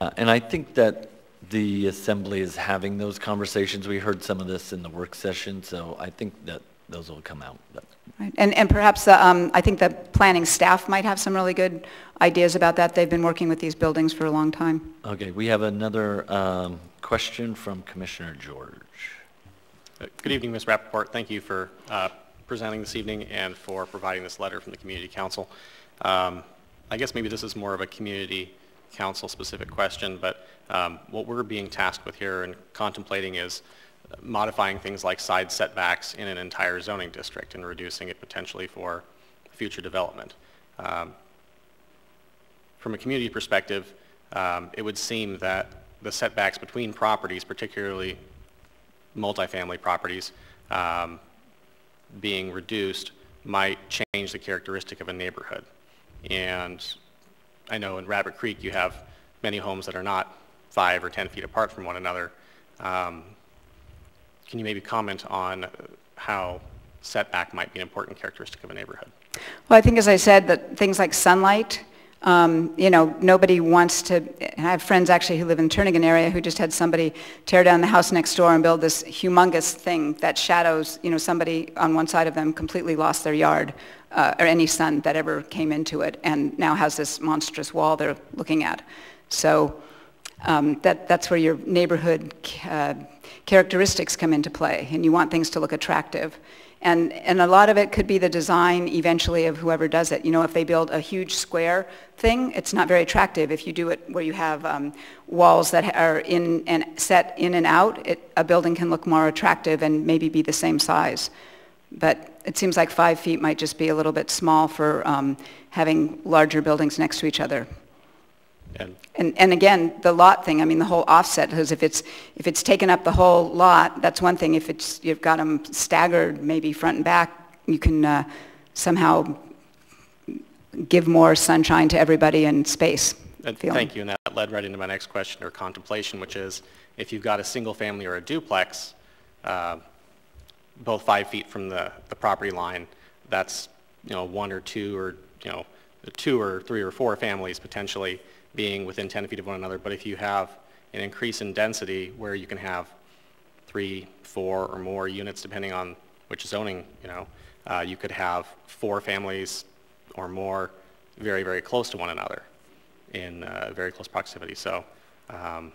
Uh, And I think that the assembly is having those conversations. We heard some of this in the work session, so I think that those will come out. But Right. And, and perhaps, uh, um, I think the planning staff might have some really good ideas about that. They've been working with these buildings for a long time. Okay, we have another um, question from Commissioner George. Uh, Good evening, Ms. Rappaport. Thank you for uh, presenting this evening and for providing this letter from the Community Council. Um, I guess maybe this is more of a Community Council-specific question, but um, what we're being tasked with here and contemplating is modifying things like side setbacks in an entire zoning district and reducing it potentially for future development. Um, From a community perspective, um, it would seem that the setbacks between properties, particularly multifamily properties um, being reduced might change the characteristic of a neighborhood. And I know in Rabbit Creek you have many homes that are not five or 10 feet apart from one another. Um, Can you maybe comment on how setback might be an important characteristic of a neighborhood? Well, I think, as I said, that things like sunlight, um, you know, nobody wants to, I have friends actually who live in the Turnagain area who just had somebody tear down the house next door and build this humongous thing that shadows, you know, somebody on one side of them completely lost their yard, uh, or any sun that ever came into it, and now has this monstrous wall they're looking at. So um, that, that's where your neighborhood uh, characteristics come into play, and you want things to look attractive. And, and a lot of it could be the design eventually of whoever does it. You know, if they build a huge square thing, it's not very attractive. If you do it where you have um, walls that are in and set in and out, it, a building can look more attractive and maybe be the same size. But it seems like five feet might just be a little bit small for um, having larger buildings next to each other. And And, and again, the lot thing, I mean, the whole offset, because if it's, if it's taken up the whole lot, that's one thing. If it's, you've got them staggered, maybe front and back, you can uh, somehow give more sunshine to everybody and space. Uh. Thank you, and that led right into my next question or contemplation, which is, if you've got a single family or a duplex, uh, both five feet from the, the property line, that's, you know, one or two or, you know, two or three or four families potentially being within 10 feet of one another. But if you have an increase in density where you can have three, four, or more units, depending on which zoning, you know, uh, you could have four families or more very, very close to one another in uh, very close proximity. So um,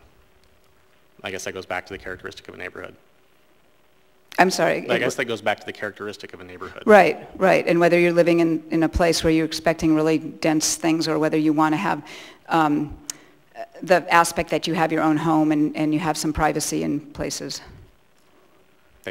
I guess that goes back to the characteristic of a neighborhood. I'm sorry. I guess that goes back to the characteristic of a neighborhood. Right, right. And whether you're living in, in a place where you're expecting really dense things or whether you want to have um, the aspect that you have your own home and, and you have some privacy in places.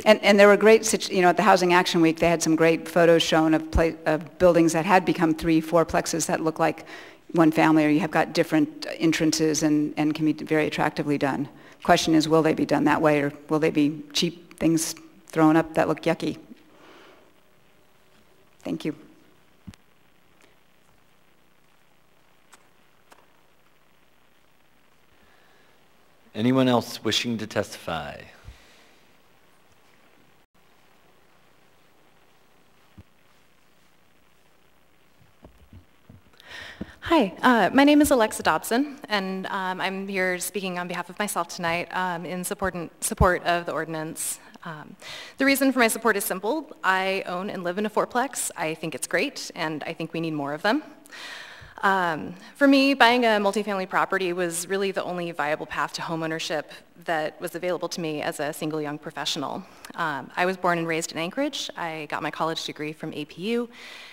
And, and there were great, you know, at the Housing Action Week, they had some great photos shown of, pla- of buildings that had become three, fourplexes that look like one family, or you have got different entrances and, and can be very attractively done. Question is, will they be done that way, or will they be cheap things thrown up that look yucky? Thank you. Anyone else wishing to testify? Hi, uh, my name is Alexa Dobson, and um, I'm here speaking on behalf of myself tonight um, in support, support of the ordinance. Um, the reason for my support is simple. I own and live in a fourplex. I think it's great, and I think we need more of them. Um, for me, buying a multifamily property was really the only viable path to homeownership that was available to me as a single young professional. Um, I was born and raised in Anchorage. I got my college degree from APU,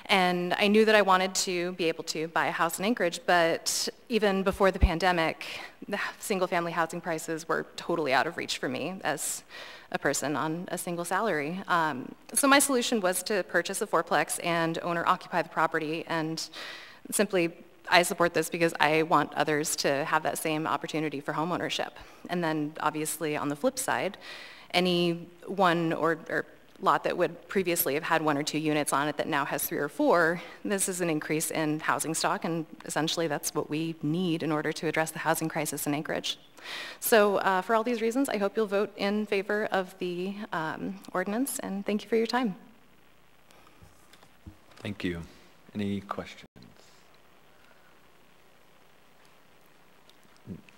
and I knew that I wanted to be able to buy a house in Anchorage, but even before the pandemic, the single-family housing prices were totally out of reach for me as a person on a single salary. Um, so my solution was to purchase a fourplex and owner occupy the property and simply I support this because I want others to have that same opportunity for homeownership. And then obviously on the flip side, any one or, or lot that would previously have had one or two units on it that now has three or four, this is an increase in housing stock, and essentially that's what we need in order to address the housing crisis in Anchorage. So uh, for all these reasons, I hope you'll vote in favor of the um, ordinance, and thank you for your time. Thank you. Any questions?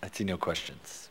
I see no questions.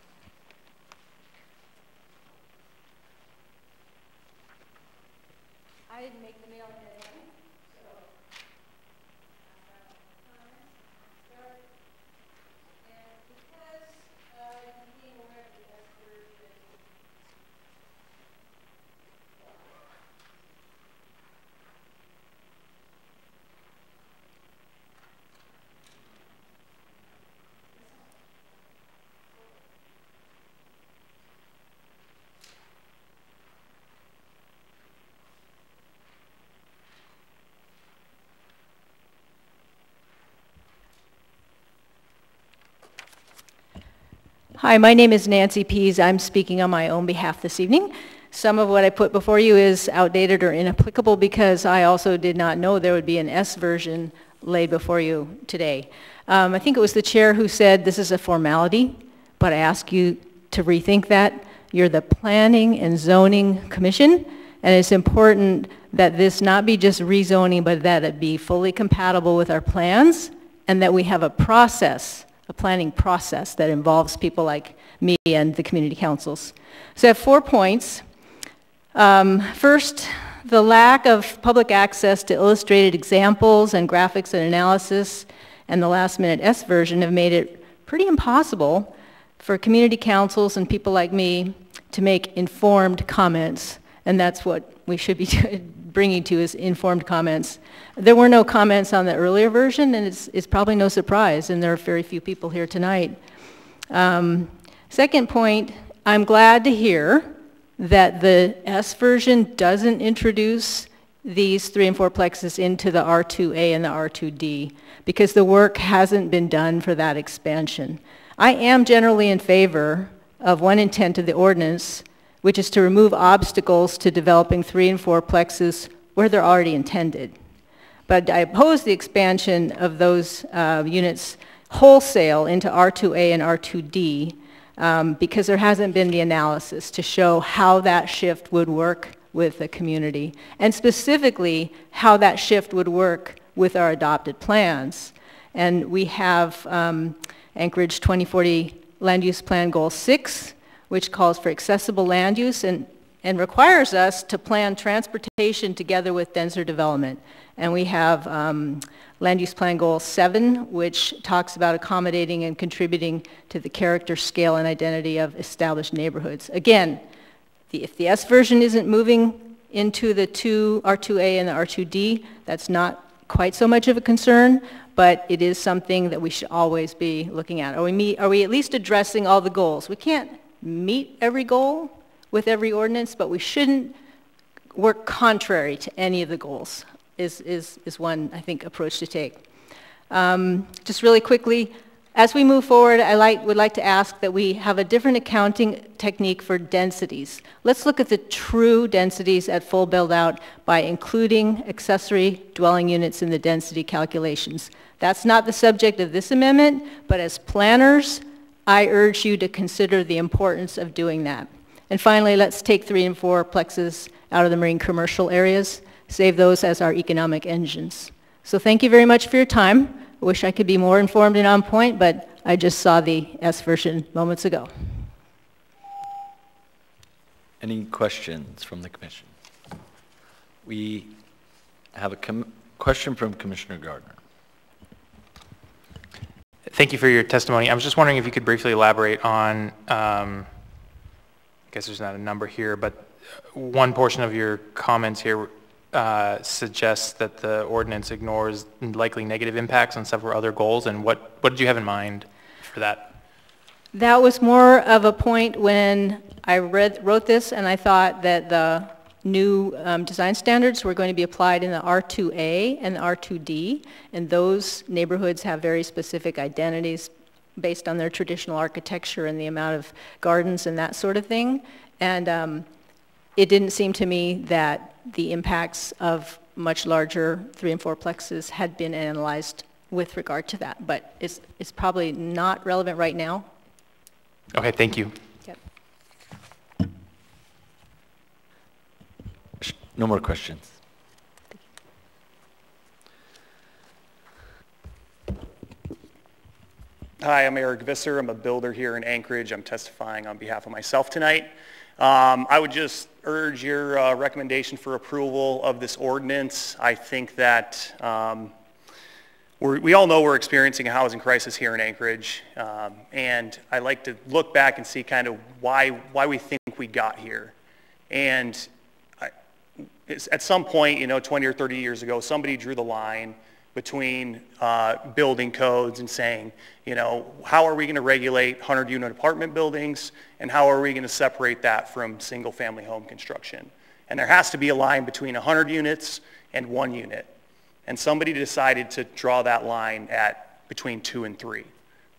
Hi, my name is Nancy Pease. I'm speaking on my own behalf this evening. Some of what I put before you is outdated or inapplicable because I also did not know there would be an S version laid before you today. Um, I think it was the chair who said this is a formality, but I ask you to rethink that. You're the Planning and Zoning Commission, and it's important that this not be just rezoning, but that it be fully compatible with our plans and that we have a process a planning process that involves people like me and the community councils. So I have four points. Um, first, the lack of public access to illustrated examples and graphics and analysis and the last minute S version have made it pretty impossible for community councils and people like me to make informed comments. And that's what we should be (laughs) bringing to is informed comments. There were no comments on the earlier version, and it's, it's probably no surprise, and there are very few people here tonight. Um, second point, I'm glad to hear that the S version doesn't introduce these three and four plexes into the R2A and the R2D because the work hasn't been done for that expansion. I am generally in favor of one intent of the ordinance, which is to remove obstacles to developing three and four plexes where they're already intended. But I oppose the expansion of those uh, units wholesale into R2A and R2D um, because there hasn't been the analysis to show how that shift would work with the community, and specifically how that shift would work with our adopted plans. And we have um, Anchorage 2040 Land Use Plan Goal 6, which calls for accessible land use and, and requires us to plan transportation together with denser development. And we have um, Land Use Plan Goal 7, which talks about accommodating and contributing to the character, scale, and identity of established neighborhoods. Again, the, if the S version isn't moving into the 2, R2A and the R2D, that's not quite so much of a concern, but it is something that we should always be looking at. Are we, meet, are we at least addressing all the goals? We can't meet every goal with every ordinance, but we shouldn't work contrary to any of the goals is, is, is one, I think, approach to take. Um, just really quickly, as we move forward, I like, would like to ask that we have a different accounting technique for densities. Let's look at the true densities at full build-out by including accessory dwelling units in the density calculations. That's not the subject of this amendment, but as planners, I urge you to consider the importance of doing that. And finally, let's take three and four plexes out of the marine commercial areas, save those as our economic engines. So thank you very much for your time. I wish I could be more informed and on point, but I just saw the S version moments ago. Any questions from the commission? We have a question from Commissioner Gardner. Thank you for your testimony. I was just wondering if you could briefly elaborate on, um, I guess there's not a number here, but one portion of your comments here uh, suggests that the ordinance ignores likely negative impacts on several other goals, and what, what did you have in mind for that? That was more of a point when I read, wrote this and I thought that the new um, design standards were going to be applied in the R2A and the R2D, and those neighborhoods have very specific identities based on their traditional architecture and the amount of gardens and that sort of thing. And um, it didn't seem to me that the impacts of much larger three and four plexes had been analyzed with regard to that, but it's, it's probably not relevant right now. Okay, thank you. Yep. No more questions. Hi, I'm Eric Visser. I'm a builder here in Anchorage. I'm testifying on behalf of myself tonight. Um, I would just urge your uh, recommendation for approval of this ordinance. I think that um, we all know we're experiencing a housing crisis here in Anchorage, um, and I like to look back and see kind of why, why we think we got here. And at some point, you know, 20 or 30 years ago, somebody drew the line between uh, building codes and saying, you know, how are we going to regulate 100-unit apartment buildings and how are we going to separate that from single-family home construction? And there has to be a line between 100 units and one unit. And somebody decided to draw that line at between two and three,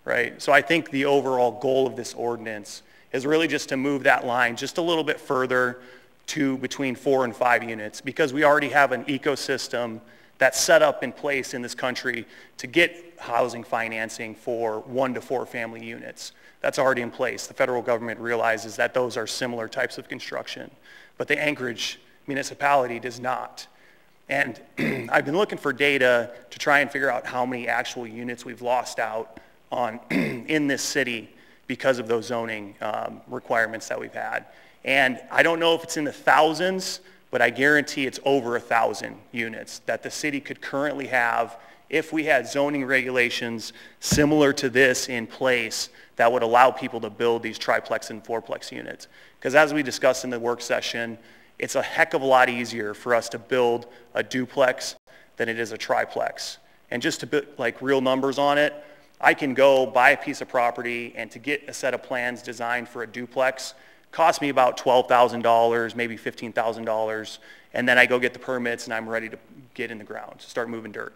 right? So I think the overall goal of this ordinance is really just to move that line just a little bit further to between four and five units because we already have an ecosystem that's set up in place in this country to get housing financing for one to four family units. That's already in place. The federal government realizes that those are similar types of construction, but the Anchorage municipality does not. And (clears throat) I've been looking for data to try and figure out how many actual units we've lost out on (clears throat) in this city because of those zoning um, requirements that we've had. And I don't know if it's in the thousands, but I guarantee it's over a thousand units that the city could currently have if we had zoning regulations similar to this in place that would allow people to build these triplex and fourplex units. Because as we discussed in the work session, it's a heck of a lot easier for us to build a duplex than it is a triplex. And just to put like real numbers on it, I can go buy a piece of property and to get a set of plans designed for a duplex, cost me about $12,000, maybe $15,000, and then I go get the permits and I'm ready to get in the ground, to start moving dirt.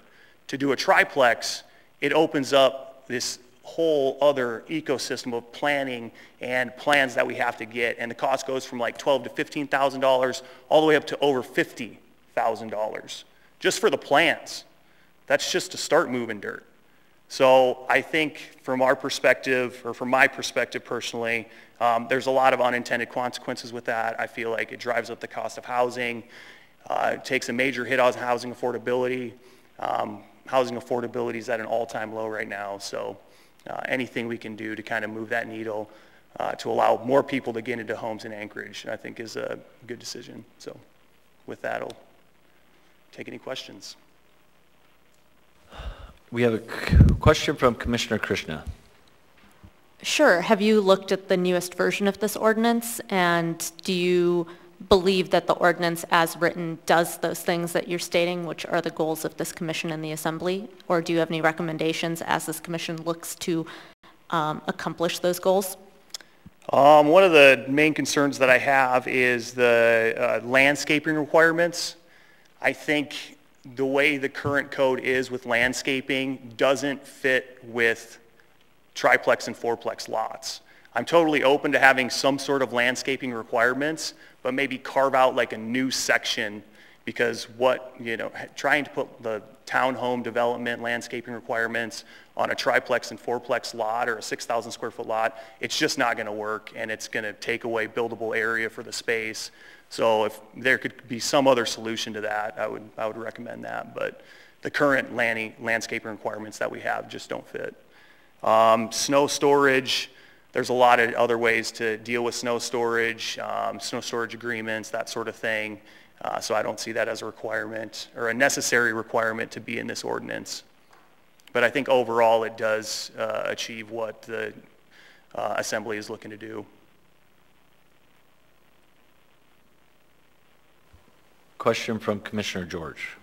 To do a triplex, it opens up this whole other ecosystem of planning and plans that we have to get, and the cost goes from like twelve to $15,000 all the way up to over $50,000 just for the plans. That's just to start moving dirt. So I think from our perspective, or from my perspective personally, um, there's a lot of unintended consequences with that. I feel like it drives up the cost of housing. Uh, takes a major hit on housing affordability. Um, housing affordability is at an all-time low right now. So uh, anything we can do to kind of move that needle uh, to allow more people to get into homes in Anchorage, I think is a good decision. So with that, I'll take any questions. We have a question from Commissioner Krishna. Sure. Have you looked at the newest version of this ordinance? And do you believe that the ordinance as written does those things that you're stating, which are the goals of this commission and the assembly? Or do you have any recommendations as this commission looks to um, accomplish those goals? Um, one of the main concerns that I have is the uh, landscaping requirements. I think the way the current code is with landscaping doesn't fit with triplex and fourplex lots. I'm totally open to having some sort of landscaping requirements, but maybe carve out like a new section because what, you know, trying to put the townhome development landscaping requirements on a triplex and fourplex lot or a 6,000 square foot lot, it's just not going to work and it's going to take away buildable area for the space. So if there could be some other solution to that, I would, I would recommend that. But the current landscaping requirements that we have just don't fit. Um, snow storage, there's a lot of other ways to deal with snow storage, um, snow storage agreements, that sort of thing. Uh, so I don't see that as a requirement or a necessary requirement to be in this ordinance. But I think overall it does uh, achieve what the uh, assembly is looking to do. Question from Commissioner George.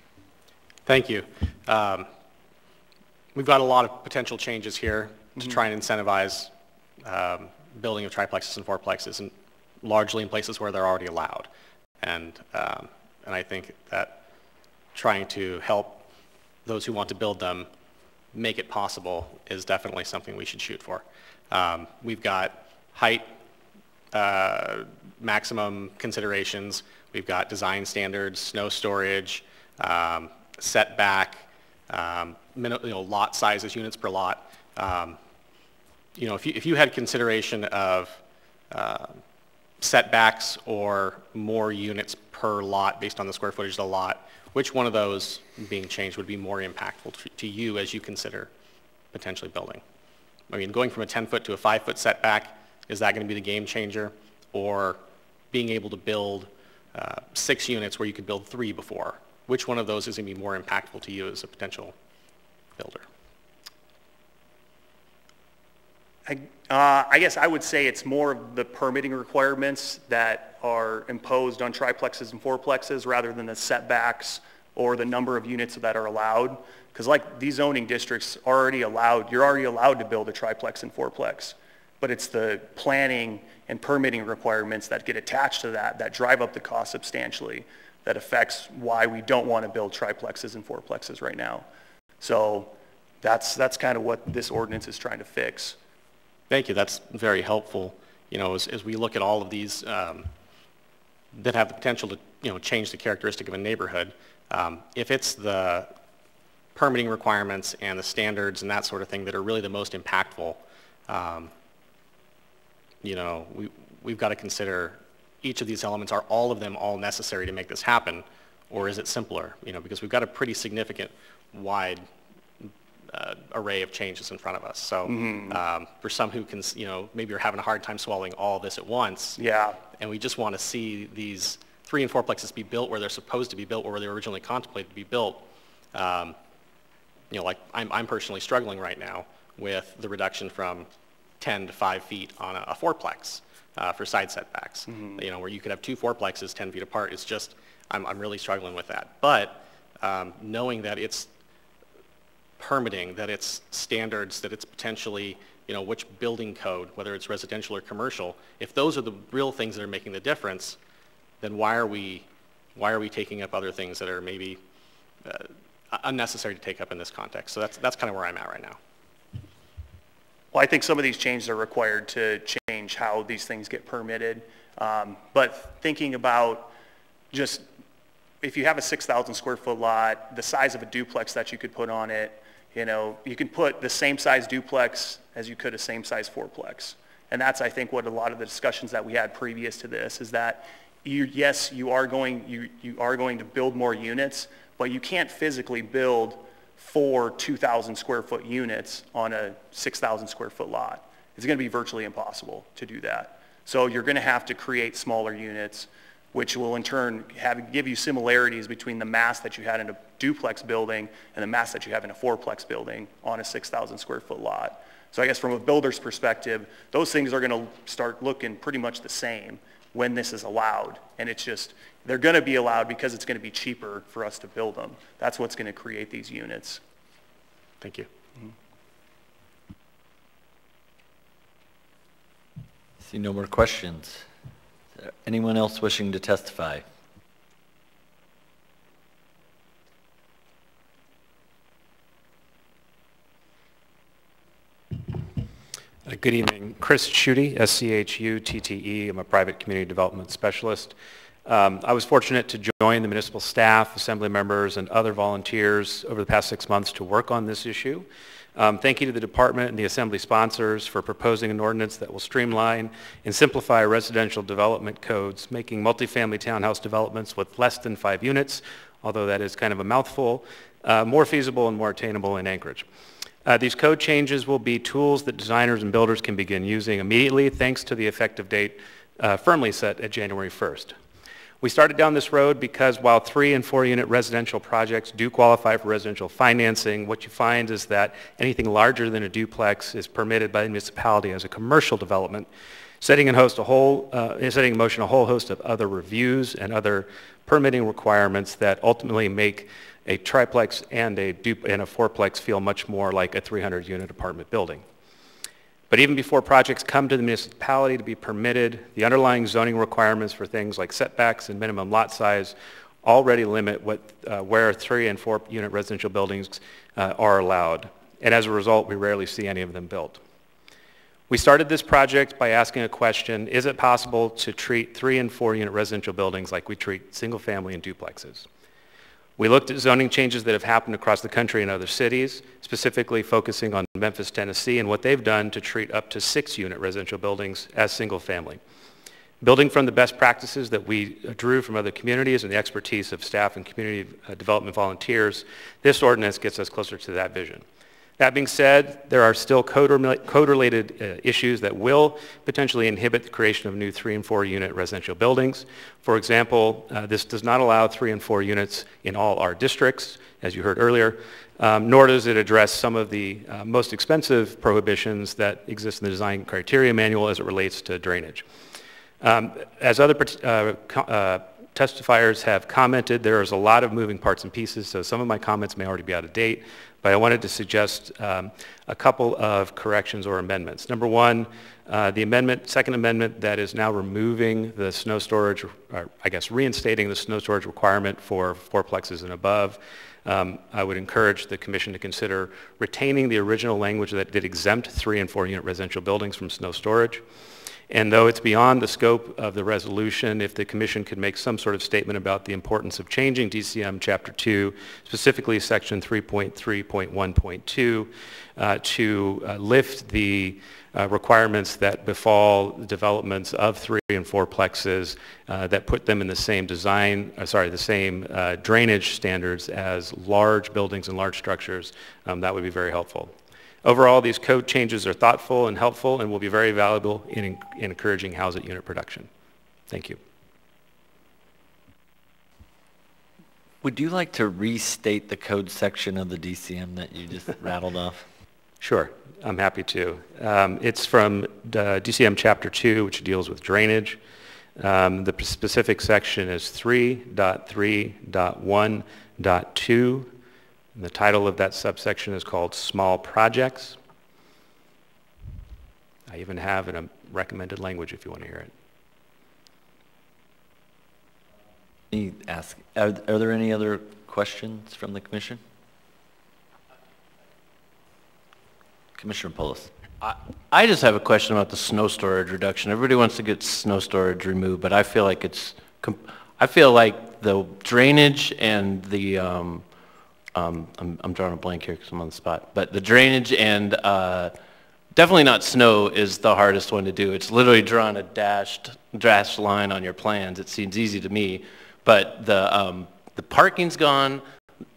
Thank you. Um, we've got a lot of potential changes here to Mm-hmm. try and incentivize um, building of triplexes and fourplexes, and largely in places where they're already allowed. And, um, and I think that trying to help those who want to build them make it possible is definitely something we should shoot for. Um, we've got height uh, maximum considerations. We've got design standards, snow storage, um, setback, um, you know, lot sizes, units per lot. Um, You know, if you, if you had consideration of uh, setbacks or more units per lot based on the square footage of the lot, which one of those being changed would be more impactful to- you as you consider potentially building? I mean, going from a 10-foot to a 5-foot setback, is that going to be the game changer? Or being able to build uh, six units where you could build three before? Which one of those is going to be more impactful to you as a potential builder? I, uh, I guess I would say it's more of the permitting requirements that are imposed on triplexes and fourplexes rather than the setbacks or the number of units that are allowed. Because like these zoning districts already allowed, you're already allowed to build a triplex and fourplex. But it's the planning and permitting requirements that get attached to that, that drive up the cost substantially, that affects why we don't want to build triplexes and fourplexes right now. So that's, that's kind of what this ordinance is trying to fix. Thank you. That's very helpful. You know, as, as we look at all of these um, that have the potential to, you know, change the characteristic of a neighborhood, um, if it's the permitting requirements and the standards and that sort of thing that are really the most impactful, um, you know, we, we've got to consider each of these elements. Are all of them all necessary to make this happen? Or is it simpler? You know, because we've got a pretty significant wide uh, array of changes in front of us. So Mhm. um, for some who can, you know, maybe you're having a hard time swallowing all this at once. Yeah. And we just want to see these three and fourplexes be built where they're supposed to be built, or where they were originally contemplated to be built. Um, you know, like I'm, I'm personally struggling right now with the reduction from 10 to 5 feet on a, a fourplex uh, for side setbacks. You know, where you could have two fourplexes 10 feet apart. It's just, I'm, I'm really struggling with that. But um, knowing that it's permitting, that it's standards, that it's potentially, you know, which building code, whether it's residential or commercial, if those are the real things that are making the difference, then why are we, why are we taking up other things that are maybe uh, unnecessary to take up in this context? So that's, that's kind of where I'm at right now. Well, I think some of these changes are required to change how these things get permitted. Um, But thinking about just, if you have a 6,000 square foot lot, the size of a duplex that you could put on it, you know, you can put the same size duplex as you could a same size fourplex. And that's, I think, what a lot of the discussions that we had previous to this is that you, yes, you are going, you, you are going to build more units, but you can't physically build four 2,000 square foot units on a 6,000 square foot lot. It's going to be virtually impossible to do that. So you're going to have to create smaller units, which will in turn have, give you similarities between the mass that you had in a duplex building and the mass that you have in a fourplex building on a 6,000 square foot lot. So I guess from a builder's perspective, those things are going to start looking pretty much the same when this is allowed. And it's just, they're going to be allowed because it's going to be cheaper for us to build them. That's what's going to create these units. Thank you. See no more questions. Anyone else wishing to testify? Uh, Good evening. Chris Schutte, S-C-H-U-T-T-E. I'm a private community development specialist. Um, I was fortunate to join the municipal staff, assembly members, and other volunteers over the past six months to work on this issue. Um, Thank you to the department and the assembly sponsors for proposing an ordinance that will streamline and simplify residential development codes, making multifamily townhouse developments with less than five units, although that is kind of a mouthful, uh, more feasible and more attainable in Anchorage. Uh, These code changes will be tools that designers and builders can begin using immediately, thanks to the effective date uh, firmly set at January 1st. We started down this road because while three and four unit residential projects do qualify for residential financing, what you find is that anything larger than a duplex is permitted by the municipality as a commercial development, setting in host a whole, uh, setting in motion a whole host of other reviews and other permitting requirements that ultimately make a triplex and a and a fourplex feel much more like a 300 unit apartment building. But even before projects come to the municipality to be permitted, the underlying zoning requirements for things like setbacks and minimum lot size already limit what, uh, where three and four unit residential buildings uh, are allowed. And as a result, we rarely see any of them built. We started this project by asking a question, is it possible to treat three and four unit residential buildings like we treat single family and duplexes? We looked at zoning changes that have happened across the country in other cities, specifically focusing on Memphis, Tennessee, and what they've done to treat up to six unit residential buildings as single family. Building from the best practices that we drew from other communities and the expertise of staff and community uh, development volunteers, this ordinance gets us closer to that vision. That being said, there are still code-related uh, issues that will potentially inhibit the creation of new three and four unit residential buildings. For example, uh, this does not allow three and four units in all our districts, as you heard earlier, um, nor does it address some of the uh, most expensive prohibitions that exist in the design criteria manual as it relates to drainage. Um, as other uh, uh, testifiers have commented, there is a lot of moving parts and pieces, so some of my comments may already be out of date but I wanted to suggest um, a couple of corrections or amendments. Number one, uh, the amendment, second amendment that is now removing the snow storage, or I guess reinstating the snow storage requirement for fourplexes and above. Um, I would encourage the commission to consider retaining the original language that did exempt three and four unit residential buildings from snow storage. And though it's beyond the scope of the resolution, if the commission could make some sort of statement about the importance of changing DCM Chapter 2, specifically Section 3.3.1.2, uh, to uh, lift the uh, requirements that befall developments of three and four plexes uh, that put them in the same design, uh, sorry, the same uh, drainage standards as large buildings and large structures, um, that would be very helpful. Overall, these code changes are thoughtful and helpful and will be very valuable in, in encouraging housing unit production. Thank you. Would you like to restate the code section of the DCM that you just (laughs) rattled off? Sure, I'm happy to. Um, it's from uh, DCM Chapter 2, which deals with drainage. Um, the specific section is 3.3.1.2 and the title of that subsection is called Small Projects. I even have in a recommended language if you want to hear it. ask, are, are there any other questions from the commission? Commissioner Polis. I, I just have a question about the snow storage reduction. Everybody wants to get snow storage removed, but I feel like it's, I feel like the drainage and the um, um, I'm, I'm drawing a blank here because I'm on the spot, but the drainage and uh, definitely not snow is the hardest one to do. It's literally drawing a dashed, dashed line on your plans. It seems easy to me, but the, um, the parking's gone,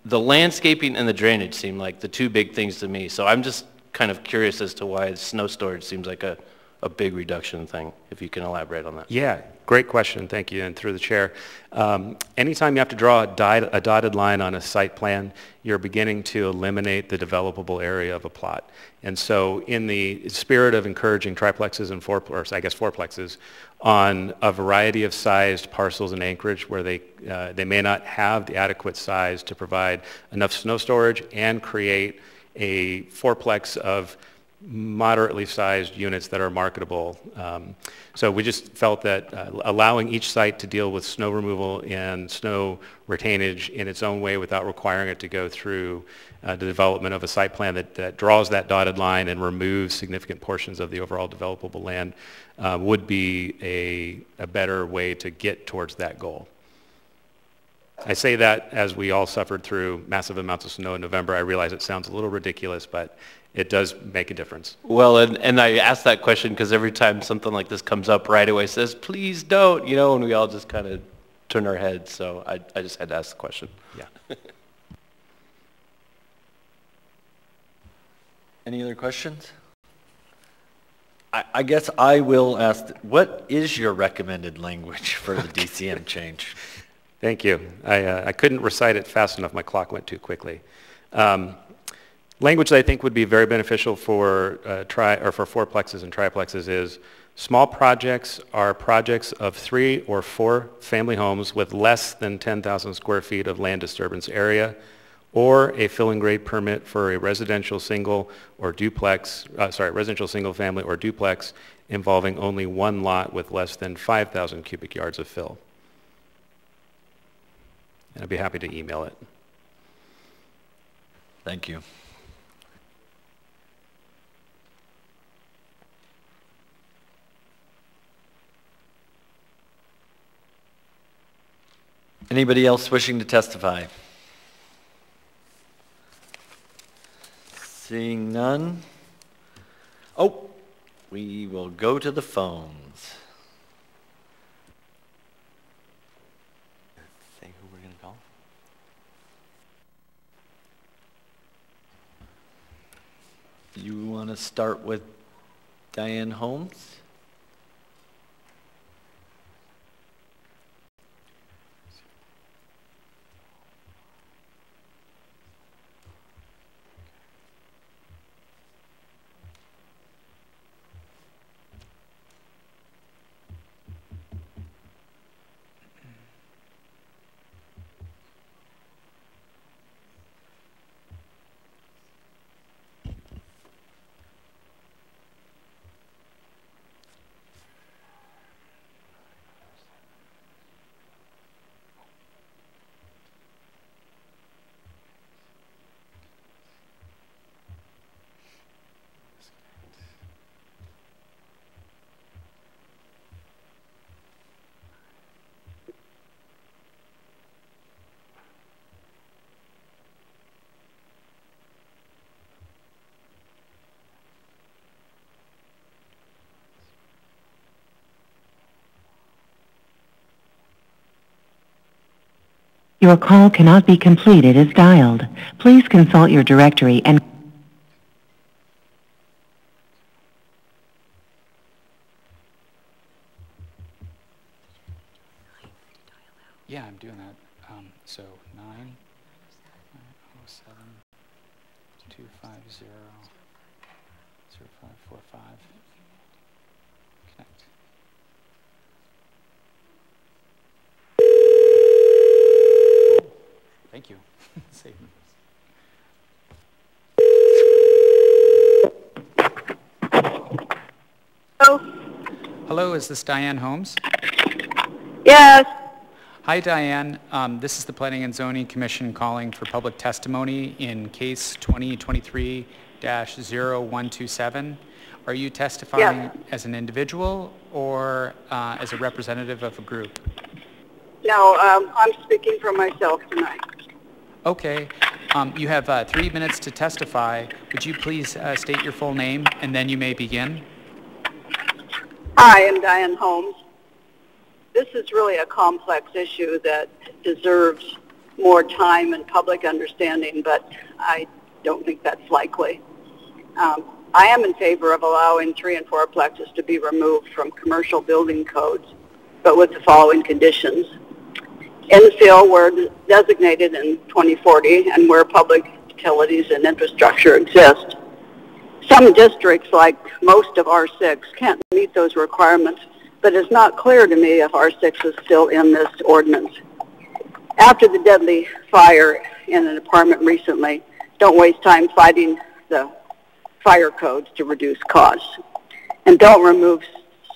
the landscaping and the drainage seem like the two big things to me. So I'm just kind of curious as to why snow storage seems like a, a big reduction thing, if you can elaborate on that. Yeah, great question. Thank you, and through the chair. Um, anytime you have to draw a, di- a, dotted line on a site plan, you're beginning to eliminate the developable area of a plot. And so in the spirit of encouraging triplexes and four, or I guess fourplexes on a variety of sized parcels in Anchorage where they, uh, they may not have the adequate size to provide enough snow storage and create a fourplex of moderately sized units that are marketable. Um, so we just felt that uh, allowing each site to deal with snow removal and snow retainage in its own way without requiring it to go through uh, the development of a site plan that, that, draws that dotted line and removes significant portions of the overall developable land uh, would be a, a better way to get towards that goal. I say that as we all suffered through massive amounts of snow in November. I realize it sounds a little ridiculous, but it does make a difference. Well, and, and I ask that question because every time something like this comes up, right away says, please don't, you know, and we all just kind of turn our heads. So I, I just had to ask the question. Yeah. (laughs) Any other questions? I, I guess I will ask, what is your recommended language (laughs) for the DCM (laughs) change? Thank you. I, uh, I couldn't recite it fast enough. My clock went too quickly. Um, Language that I think would be very beneficial for uh, tri or for fourplexes and triplexes is small projects are projects of three or four family homes with less than 10,000 square feet of land disturbance area or a filling grade permit for a residential single or duplex, uh, sorry, residential single family or duplex involving only one lot with less than 5,000 cubic yards of fill. And I'd be happy to email it. Thank you. Anybody else wishing to testify? Seeing none? Oh, we will go to the phones. Say who we're going to call? You want to start with Diane Holmes? Your call cannot be completed as dialed. Please consult your directory and Yeah, I'm doing that. Um, so nine oh seven two five zero zero five four five. Connect. Thank you. Save me. Hello, is this Diane Holmes? Yes. Hi, Diane. Um, This is the Planning and Zoning Commission calling for public testimony in case 2023-0127. Are you testifying as an individual or uh, as a representative of a group? No, um, I'm speaking for myself tonight. Okay. Um, You have uh, three minutes to testify. Would you please uh, state your full name, and then you may begin? Hi, I'm Diane Holmes. This is really a complex issue that deserves more time and public understanding, but I don't think that's likely. Um, I am in favor of allowing three and four plexes to be removed from commercial building codes, but with the following conditions. Infill where designated in 2040 and where public utilities and infrastructure exist. Some districts, like most of R6, can't meet those requirements, but it's not clear to me if R6 is still in this ordinance. After the deadly fire in an apartment recently, don't waste time fighting the fire codes to reduce costs. And don't remove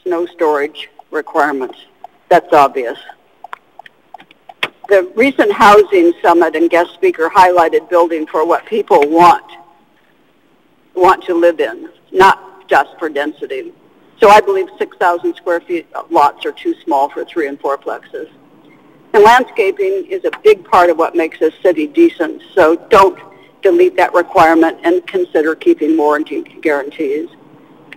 snow storage requirements. That's obvious. The recent housing summit and guest speaker highlighted building for what people want, want to live in, not just for density. So I believe 6,000 square feet lots are too small for three and four plexes. And landscaping is a big part of what makes a city decent, so don't delete that requirement and consider keeping warranty guarantees.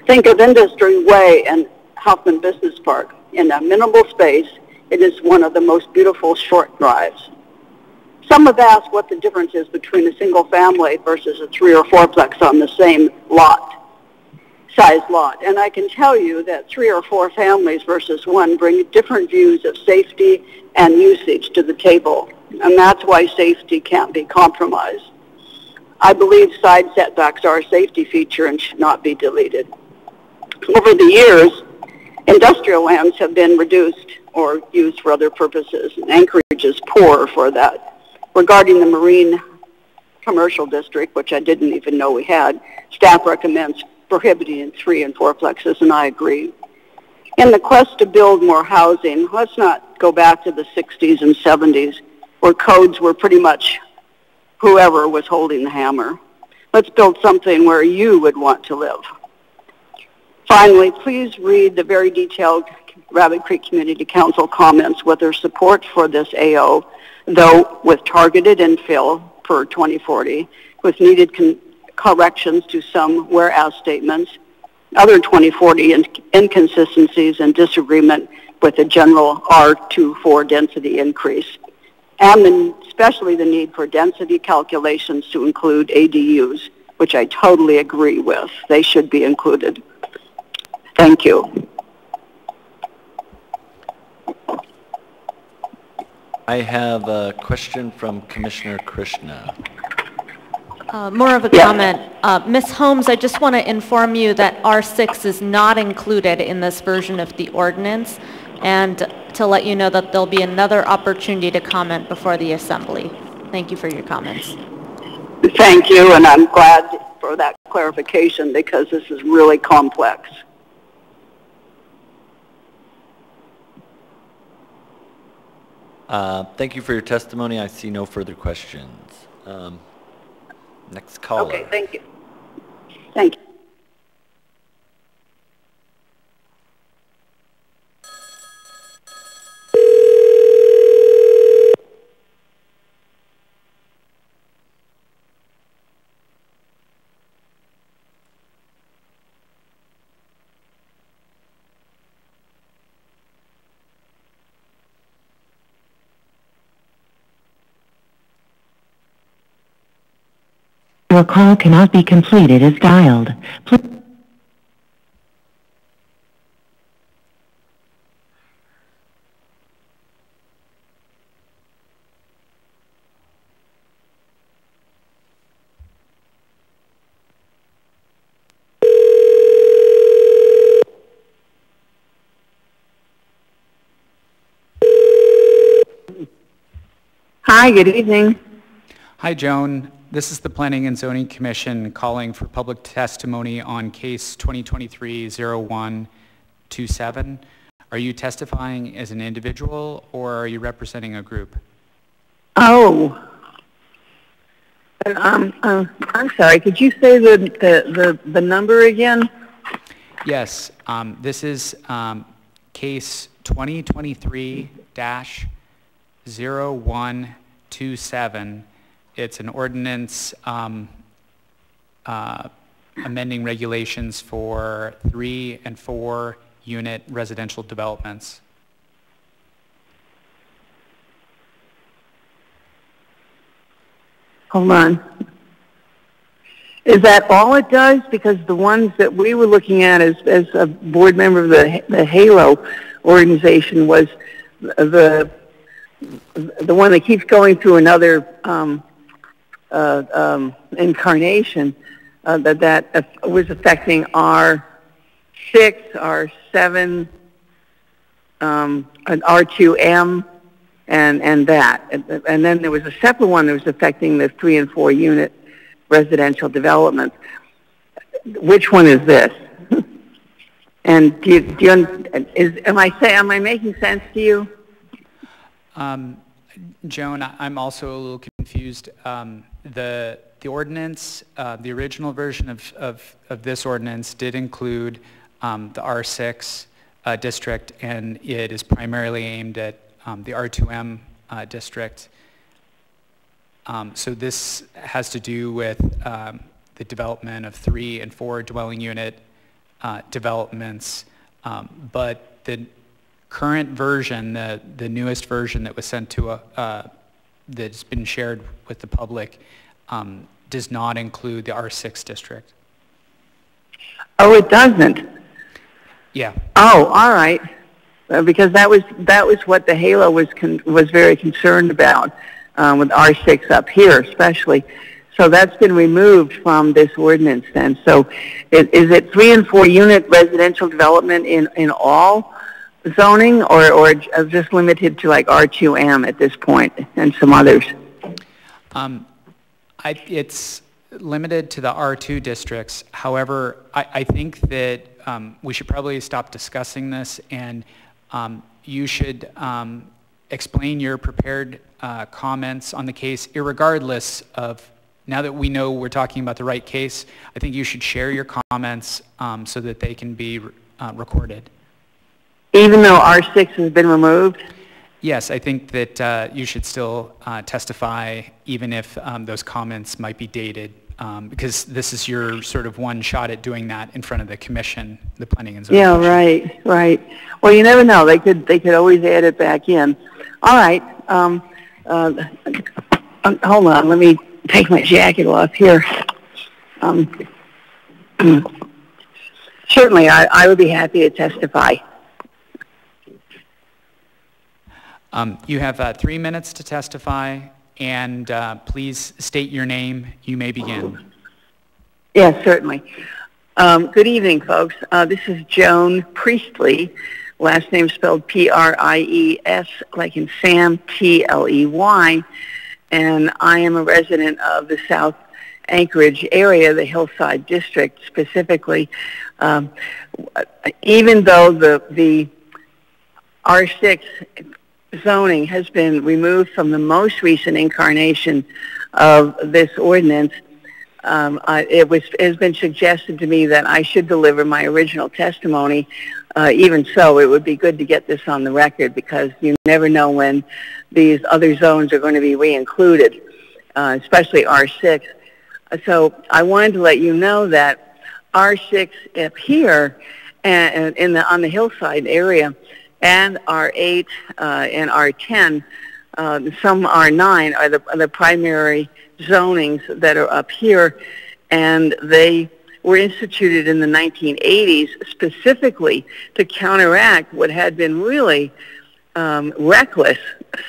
Think of Industry Way and Huffman Business Park. In a minimal space, it is one of the most beautiful short drives. Some have asked what the difference is between a single family versus a three or fourplex on the same lot, size lot. And I can tell you that three or four families versus one bring different views of safety and usage to the table. And that's why safety can't be compromised. I believe side setbacks are a safety feature and should not be deleted. Over the years, industrial lands have been reduced or used for other purposes, and Anchorage is poor for that. Regarding the Marine Commercial District, which I didn't even know we had, staff recommends prohibiting three and fourplexes, and I agree. In the quest to build more housing, let's not go back to the 60s and 70s where codes were pretty much whoever was holding the hammer. Let's build something where you would want to live. Finally, please read the very detailed Rabbit Creek Community Council comments with their support for this AO, though with targeted infill for 2040, with needed corrections to some whereas statements, other 2040 in- inconsistencies and disagreement with the general R24 density increase, and the, especially the need for density calculations to include ADUs, which I totally agree with. They should be included. Thank you. I have a question from Commissioner Krishna. Uh, More of a comment. Uh, Ms. Holmes, I just want to inform you that R6 is not included in this version of the ordinance, and to let you know that there'll be another opportunity to comment before the assembly. Thank you for your comments. Thank you, and I'm glad for that clarification because this is really complex. Uh, Thank you for your testimony. I see no further questions. Um, Next caller. Okay, thank you. Thank you. Your call cannot be completed as dialed. Please Hi, good evening. Hi, Joan. This is the Planning and Zoning Commission calling for public testimony on case 2023-0127. Are you testifying as an individual or are you representing a group? Oh. Um, uh, I'm sorry, could you say the, the, the, the number again? Yes, um, this is um, case 2023-0127. It's an ordinance um, uh, amending regulations for three and four unit residential developments. Hold on. Is that all it does? Because the ones that we were looking at as, as a board member of the, the HALO organization was the, the one that keeps going through another um, uh, um, incarnation uh, that that was affecting R6, R7, um, and R2M, and and that, and, and then there was a separate one that was affecting the three and four unit residential developments. Which one is this? (laughs) and do you, do you, is am I say am I making sense to you? Um, Joan, I'm also a little confused. Um, the, the ordinance, uh, the original version of, of, of, this ordinance did include um, the R6 uh, district, and it is primarily aimed at um, the R2M uh, district. Um, so this has to do with um, the development of three and four dwelling unit uh, developments, um, but the current version, the, the newest version that was sent to a, uh, that's been shared with the public um, does not include the R6 district. Oh, it doesn't? Yeah. Oh, all right. Uh, because that was that was what the Halo was con- was very concerned about um, with R6 up here, especially. So that's been removed from this ordinance then. So it, is it three and four unit residential development in, in all zoning or, or just limited to like R2M at this point and some others? Um, I, it's limited to the R2 districts. However, I, I think that um, we should probably stop discussing this and um, you should um, explain your prepared uh, comments on the case regardless of now that we know we're talking about the right case, I think you should share your comments um, so that they can be uh, recorded. Even though R6 has been removed? Yes, I think that uh, you should still uh, testify even if um, those comments might be dated um, because this is your sort of one shot at doing that in front of the commission, the planning and zoning. Yeah, Commission. right, right. Well, you never know. They could they could always add it back in. All right. Um, uh, um, hold on. Let me take my jacket off here. Um, (clears throat) certainly, I, I would be happy to testify. Um, you have uh, three minutes to testify, and uh, please state your name. You may begin. Yes, certainly. Um, good evening, folks. Uh, this is Joan Priestley, last name spelled P-R-I-E-S, like in Sam, T-L-E-Y, and I am a resident of the South Anchorage area, the Hillside District specifically. Um, even though the, the R6 zoning has been removed from the most recent incarnation of this ordinance, um, I, it was it has been suggested to me that I should deliver my original testimony. Uh, even so, it would be good to get this on the record because you never know when these other zones are going to be re-included, uh, especially R6. So I wanted to let you know that R6 up here and in the on the hillside area and R8 uh, and R10, uh, some R9 are the, are the primary zonings that are up here, and they were instituted in the 1980s specifically to counteract what had been really um, reckless,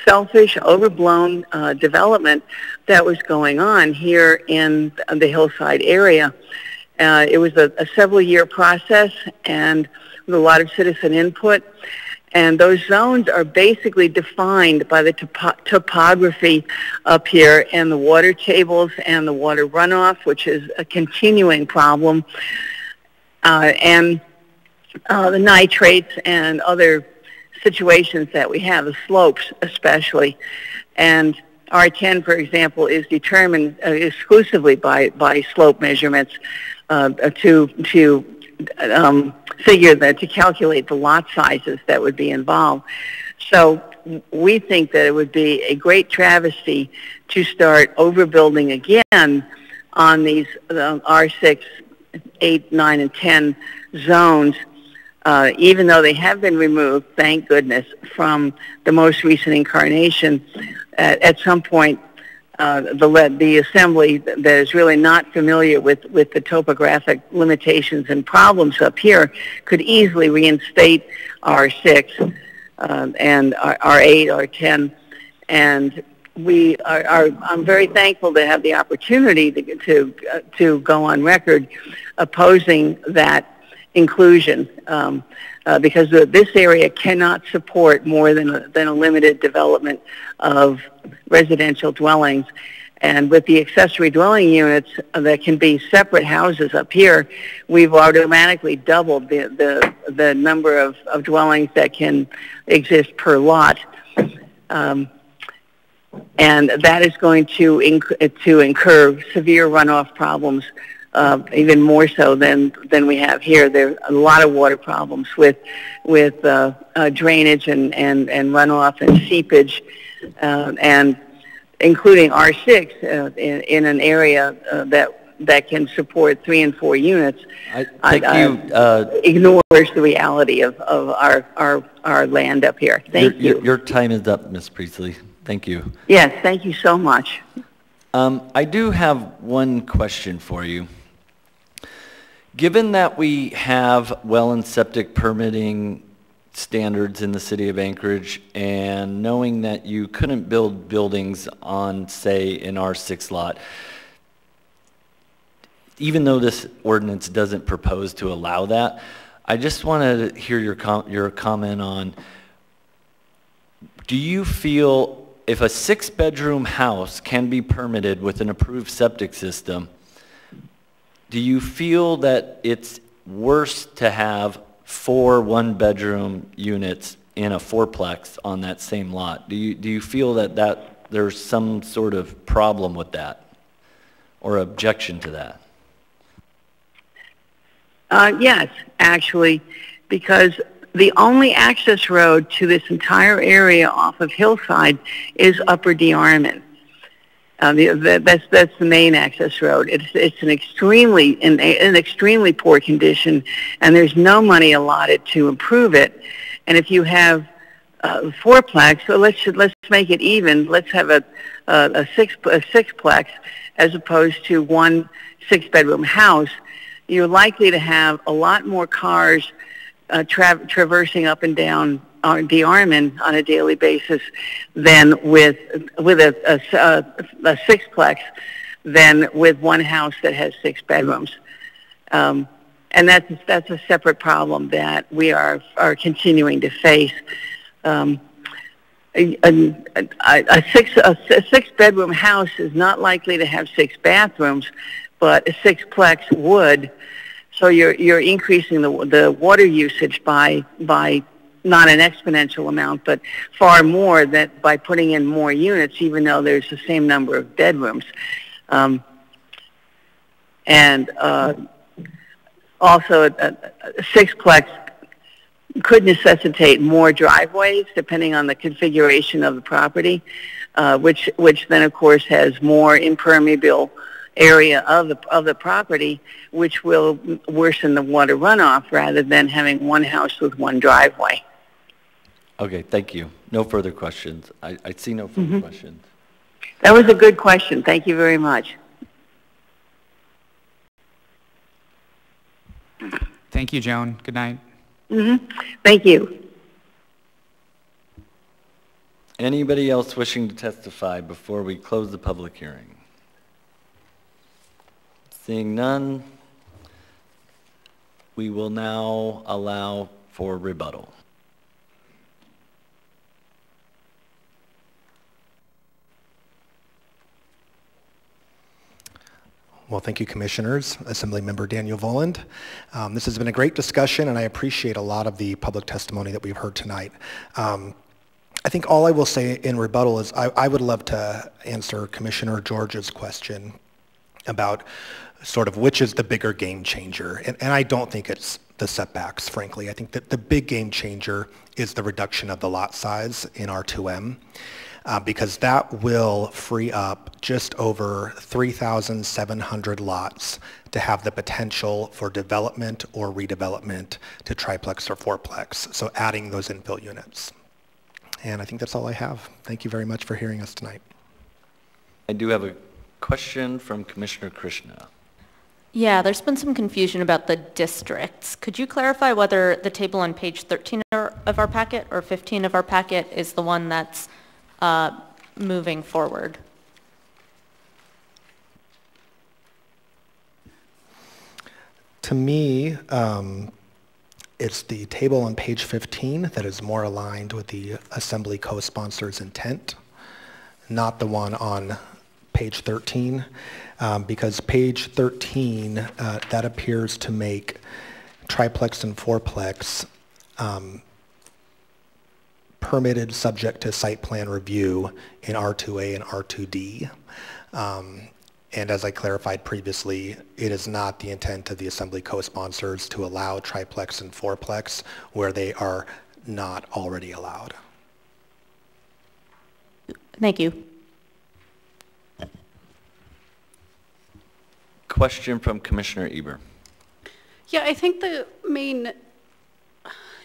selfish, overblown uh, development that was going on here in the hillside area. Uh, it was a, a several-year process and with a lot of citizen input. And those zones are basically defined by the topo- topography up here and the water tables and the water runoff, which is a continuing problem, uh, and uh, the nitrates and other situations that we have, the slopes especially. And R10, for example, is determined uh, exclusively by, by slope measurements uh, to, to um, figure that to calculate the lot sizes that would be involved. So we think that it would be a great travesty to start overbuilding again on these uh, R6, 8, 9, and 10 zones, uh, even though they have been removed, thank goodness, from the most recent incarnation. At, at some point, uh, the, the assembly that is really not familiar with, with the topographic limitations and problems up here could easily reinstate R6 uh, and R, R8, R10, and we are, are, I'm very thankful to have the opportunity to, to, uh, to go on record opposing that inclusion. Um, uh, because this area cannot support more than a, than a limited development of residential dwellings. And with the accessory dwelling units that can be separate houses up here, we've automatically doubled the, the, the number of, of dwellings that can exist per lot. Um, and that is going to, inc- to incur severe runoff problems uh, even more so than than we have here. There are a lot of water problems with with uh, uh, drainage and, and, and runoff and seepage, uh, and including R6 uh, in, in an area uh, that that can support three and four units. I, thank you. Uh, ignores the reality of, of our, our our land up here. Thank your, you. Your time is up, Ms. Priestley. Thank you. Yes, thank you so much. Um, I do have one question for you. Given that we have well and septic permitting standards in the city of Anchorage and knowing that you couldn't build buildings on, say, an R6 lot, even though this ordinance doesn't propose to allow that, I just want to hear your, com- your comment on, do you feel if a six-bedroom house can be permitted with an approved septic system, do you feel that it's worse to have four one-bedroom units in a fourplex on that same lot? Do you, do you feel that, that there's some sort of problem with that? or objection to that? Uh, yes, actually, because the only access road to this entire area off of Hillside is Upper DeArmoun. The, that's that's the main access road. It's it's an extremely in an extremely poor condition, and there's no money allotted to improve it. And if you have uh, fourplex, so let's let's make it even. Let's have a a, a six a sixplex as opposed to one six bedroom house. You're likely to have a lot more cars uh, tra- traversing up and down uh, DeArmoun on a daily basis than with with a, a, a, a sixplex than with one house that has six bedrooms. Um, and that's that's a separate problem that we are are continuing to face. Um, a, a, a, six a, six bedroom house is not likely to have six bathrooms, but a sixplex would. So you're you're increasing the the water usage by by not an exponential amount, but far more that by putting in more units, even though there's the same number of bedrooms. Um, and uh, also, a, a sixplex could necessitate more driveways depending on the configuration of the property, uh, which which then of course has more impermeable area of the of the property, which will worsen the water runoff rather than having one house with one driveway. Okay, thank you. No further questions. I, I see no further Mhm. questions. That was a good question. Thank you very much. Thank you, Joan. Good night. hmm Thank you. Anybody else wishing to testify before we close the public hearing? Seeing none, we will now allow for rebuttal. Well, thank you, Commissioners. Assemblymember Daniel Volland. Um, this has been a great discussion, and I appreciate a lot of the public testimony that we've heard tonight. Um, I think all I will say in rebuttal is I, I would love to answer Commissioner George's question about sort of which is the bigger game changer. And, and I don't think it's the setbacks, frankly. I think that the big game changer is the reduction of the lot size in R2M uh, because that will free up just over 3,700 lots to have the potential for development or redevelopment to triplex or fourplex, so adding those infill units. And I think that's all I have. Thank you very much for hearing us tonight. I do have a question from Commissioner Krishna. Yeah, there's been some confusion about the districts. Could you clarify whether the table on page 13 of our packet or 15 of our packet is the one that's uh, moving forward? To me, um, it's the table on page 15 that is more aligned with the Assembly co-sponsor's intent, not the one on page 13, um, because page 13, uh, that appears to make triplex and fourplex um, permitted subject to site plan review in R2A and R2D. Um, and as I clarified previously, it is not the intent of the Assembly co-sponsors to allow triplex and fourplex where they are not already allowed. Thank you. Question from Commissioner Eber. Yeah, I think the main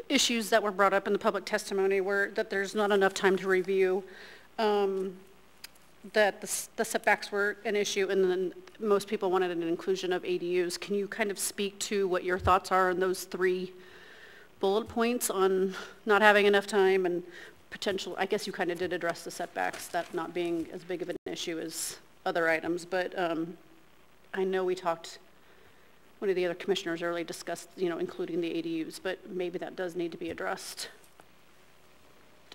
issues that were brought up in the public testimony were that there's not enough time to review, um, that the the setbacks were an issue, and then most people wanted an inclusion of ADUs. Can you kind of speak to what your thoughts are on those three bullet points on not having enough time and potential, I guess you kind of did address the setbacks, that not being as big of an issue as other items, but um, I know we talked, one of the other commissioners earlier discussed, you know, including the ADUs, but maybe that does need to be addressed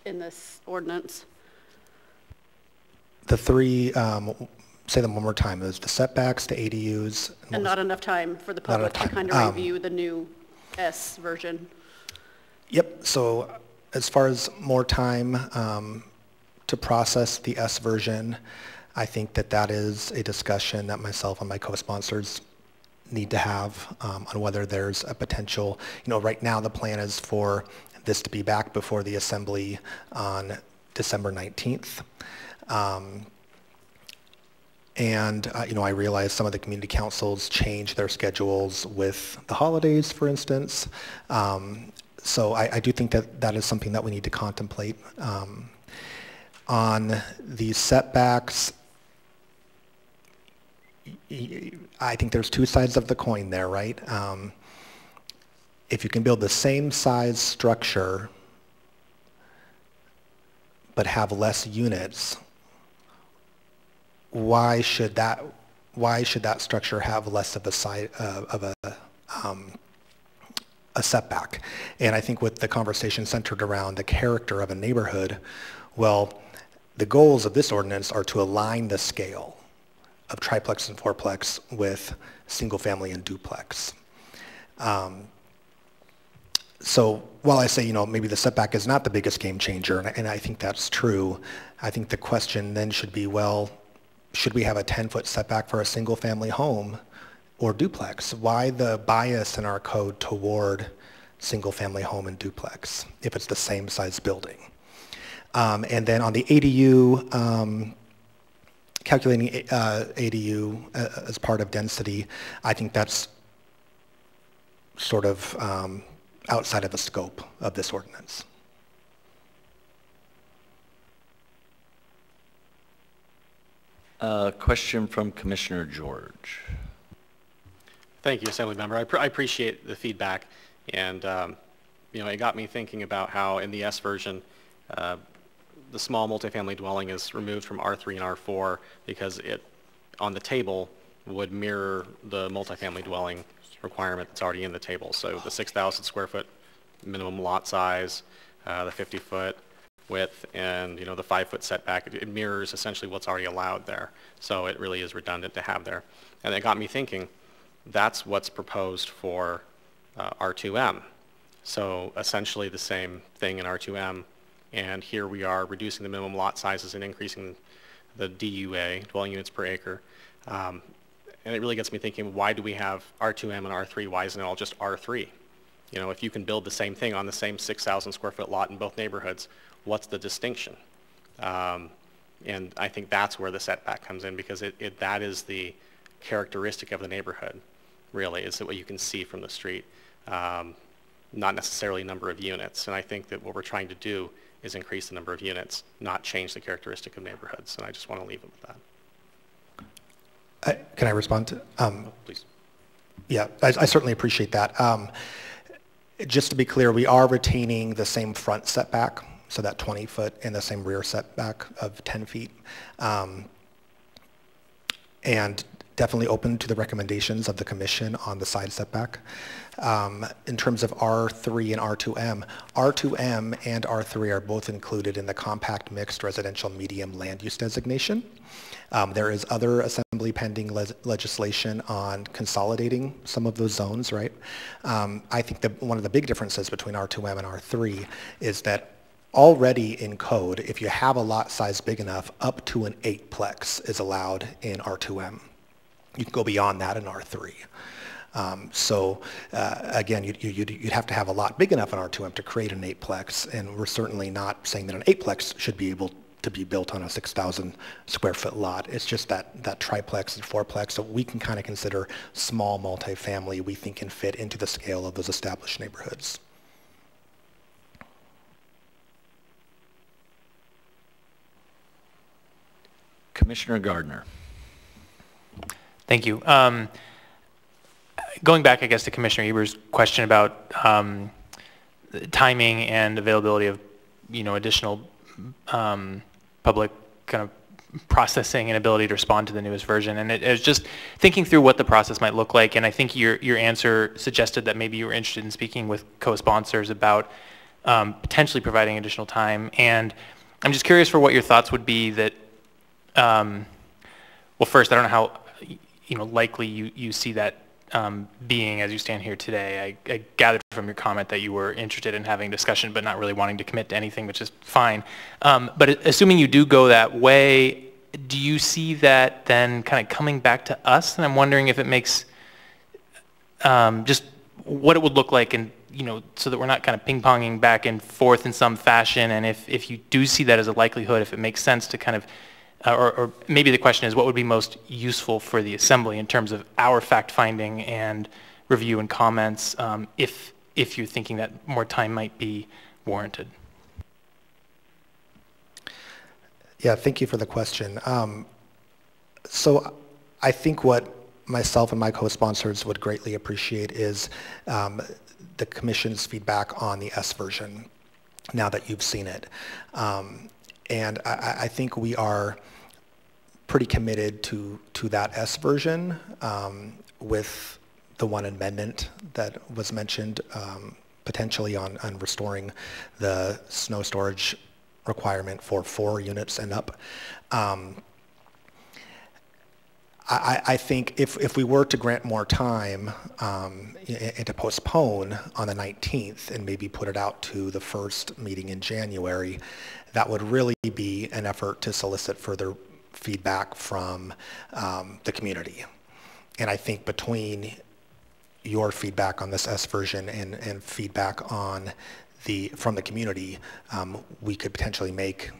in this ordinance. The three, um, say them one more time, there's the setbacks, the ADUs. and And not enough time for the public to kind of Um, review the new S version. Yep, so as far as more time um, to process the S version, I think that that is a discussion that myself and my co-sponsors need to have um, on whether there's a potential, you know, right now the plan is for this to be back before the assembly on December 19th. Um, and, uh, you know, I realize some of the community councils change their schedules with the holidays, for instance. Um, so I, I, do think that that is something that we need to contemplate. Um, on the setbacks, I think there's two sides of the coin there, right? Um, if you can build the same size structure but have less units, why should that why should that structure have less of a side uh, of a um, a setback? And I think with the conversation centered around the character of a neighborhood, well, the goals of this ordinance are to align the scale of triplex and fourplex with single family and duplex. Um, so while I say, you know, maybe the setback is not the biggest game changer, and I, and I think that's true, I think the question then should be, well, should we have a 10-foot setback for a single-family home or duplex? Why the bias in our code toward single-family home and duplex if it's the same size building? Um, and then on the ADU, um, calculating uh, ADU uh, as part of density, I think that's sort of um, outside of the scope of this ordinance. A question from Commissioner George. Thank you, Assembly Member. I, I appreciate the feedback, and um, you know, it got me thinking about how in the S version, uh, the small multifamily dwelling is removed from R3 and R4 because it, on the table, would mirror the multifamily dwelling requirement that's already in the table. So the 6,000 square foot minimum lot size, uh, the 50 foot width, and you know the five foot setback, it, it mirrors essentially what's already allowed there. So it really is redundant to have there. And it got me thinking, that's what's proposed for uh, R2M. So essentially the same thing in R2M, and here we are reducing the minimum lot sizes and increasing the DUA, dwelling units per acre. Um, and it really gets me thinking, why do we have R2M and R3? Why isn't it all just R3? You know, if you can build the same thing on the same 6,000 square foot lot in both neighborhoods, what's the distinction? Um, and I think that's where the setback comes in because it, it, that is the characteristic of the neighborhood, really, is that what you can see from the street, um, not necessarily number of units. And I think that what we're trying to do is increase the number of units, not change the characteristic of neighborhoods. And I just want to leave it with that. Uh, can I respond to? Um, oh, please. Yeah, I, I, certainly appreciate that. Um, just to be clear, we are retaining the same front setback, so that 20 foot, and the same rear setback of 10 feet. Um, and definitely open to the recommendations of the commission on the side setback. Um, in terms of R3 and R2M, R2M and R3 are both included in the compact mixed residential medium land use designation. Um, there is other assembly pending le legislation on consolidating some of those zones, right? Um, I think that one of the big differences between R2M and R3 is that already in code, if you have a lot size big enough, up to an eightplex is allowed in R2M. You can go beyond that in R3. Um, so uh, again, you'd, you'd, you'd, have to have a lot big enough in R2M to create an eightplex, and we're certainly not saying that an eightplex should be able to be built on a 6,000 square foot lot. It's just that, that triplex and fourplex that we can kind of consider small multifamily we think can fit into the scale of those established neighborhoods. Commissioner Gardner. Thank you. Um, going back, I guess, to Commissioner Eber's question about um, timing and availability of, you know, additional um, public kind of processing and ability to respond to the newest version. And it, it, was just thinking through what the process might look like. And I think your, your answer suggested that maybe you were interested in speaking with co-sponsors about um, potentially providing additional time. And I'm just curious for what your thoughts would be that, um, well, first, I don't know how, you know, likely you, you see that um, being as you stand here today. I, I, gathered from your comment that you were interested in having discussion but not really wanting to commit to anything, which is fine. Um, but assuming you do go that way, do you see that then kind of coming back to us? And I'm wondering if it makes um, just what it would look like and you know so that we're not kind of ping-ponging back and forth in some fashion and if, if you do see that as a likelihood if it makes sense to kind of uh, or, or maybe the question is what would be most useful for the assembly in terms of our fact-finding and review and comments um, if if you're thinking that more time might be warranted Yeah, thank you for the question. Um, so I think what myself and my co-sponsors would greatly appreciate is um, the commission's feedback on the S version now that you've seen it. Um, and I, I, think we are pretty committed to, to that S version um, with the one amendment that was mentioned um, potentially on, on restoring the snow storage requirement for four units and up. Um, I, I, think if, if we were to grant more time um, and to postpone on the 19th and maybe put it out to the first meeting in January, that would really be an effort to solicit further feedback from um, the community. And I think between your feedback on this S version and, and feedback on the, from the community, um, we could potentially make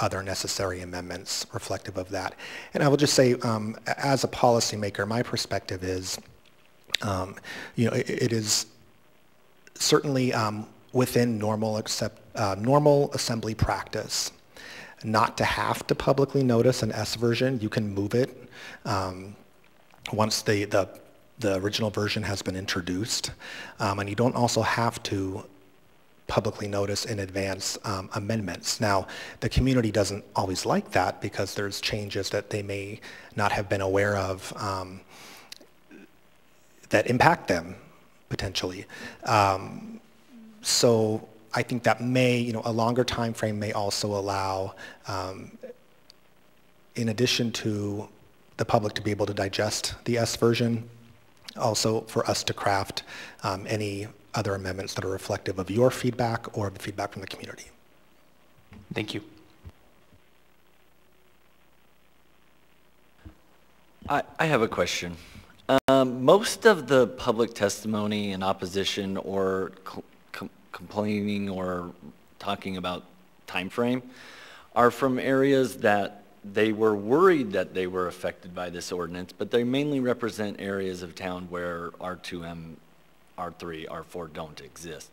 other necessary amendments reflective of that. And I will just say, um, as a policymaker, my perspective is, um, you know, it, it is certainly um, within normal, accept, uh, normal assembly practice not to have to publicly notice an S version. You can move it um, once the, the, the original version has been introduced. Um, and you don't also have to publicly notice in advance um, amendments. Now, the community doesn't always like that because there's changes that they may not have been aware of um, that impact them potentially. Um, so I think that may, you know, a longer time frame may also allow, um, in addition to the public to be able to digest the S version, also for us to craft um, any other amendments that are reflective of your feedback or the feedback from the community. Thank you. I, I have a question. Um, most of the public testimony in opposition or com complaining or talking about time frame are from areas that they were worried that they were affected by this ordinance, but they mainly represent areas of town where R2M R3, R4 don't exist.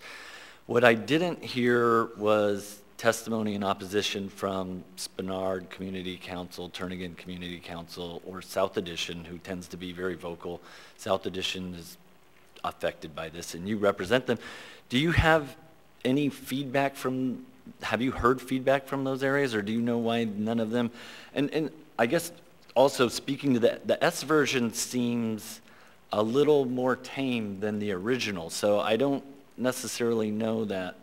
What I didn't hear was testimony in opposition from Spenard Community Council, Turnagain Community Council, or South Addition, who tends to be very vocal. South Addition is affected by this, and you represent them. Do you have any feedback from, have you heard feedback from those areas, or do you know why none of them? And, and I guess also speaking to the, the S version seems a little more tame than the original. So I don't necessarily know that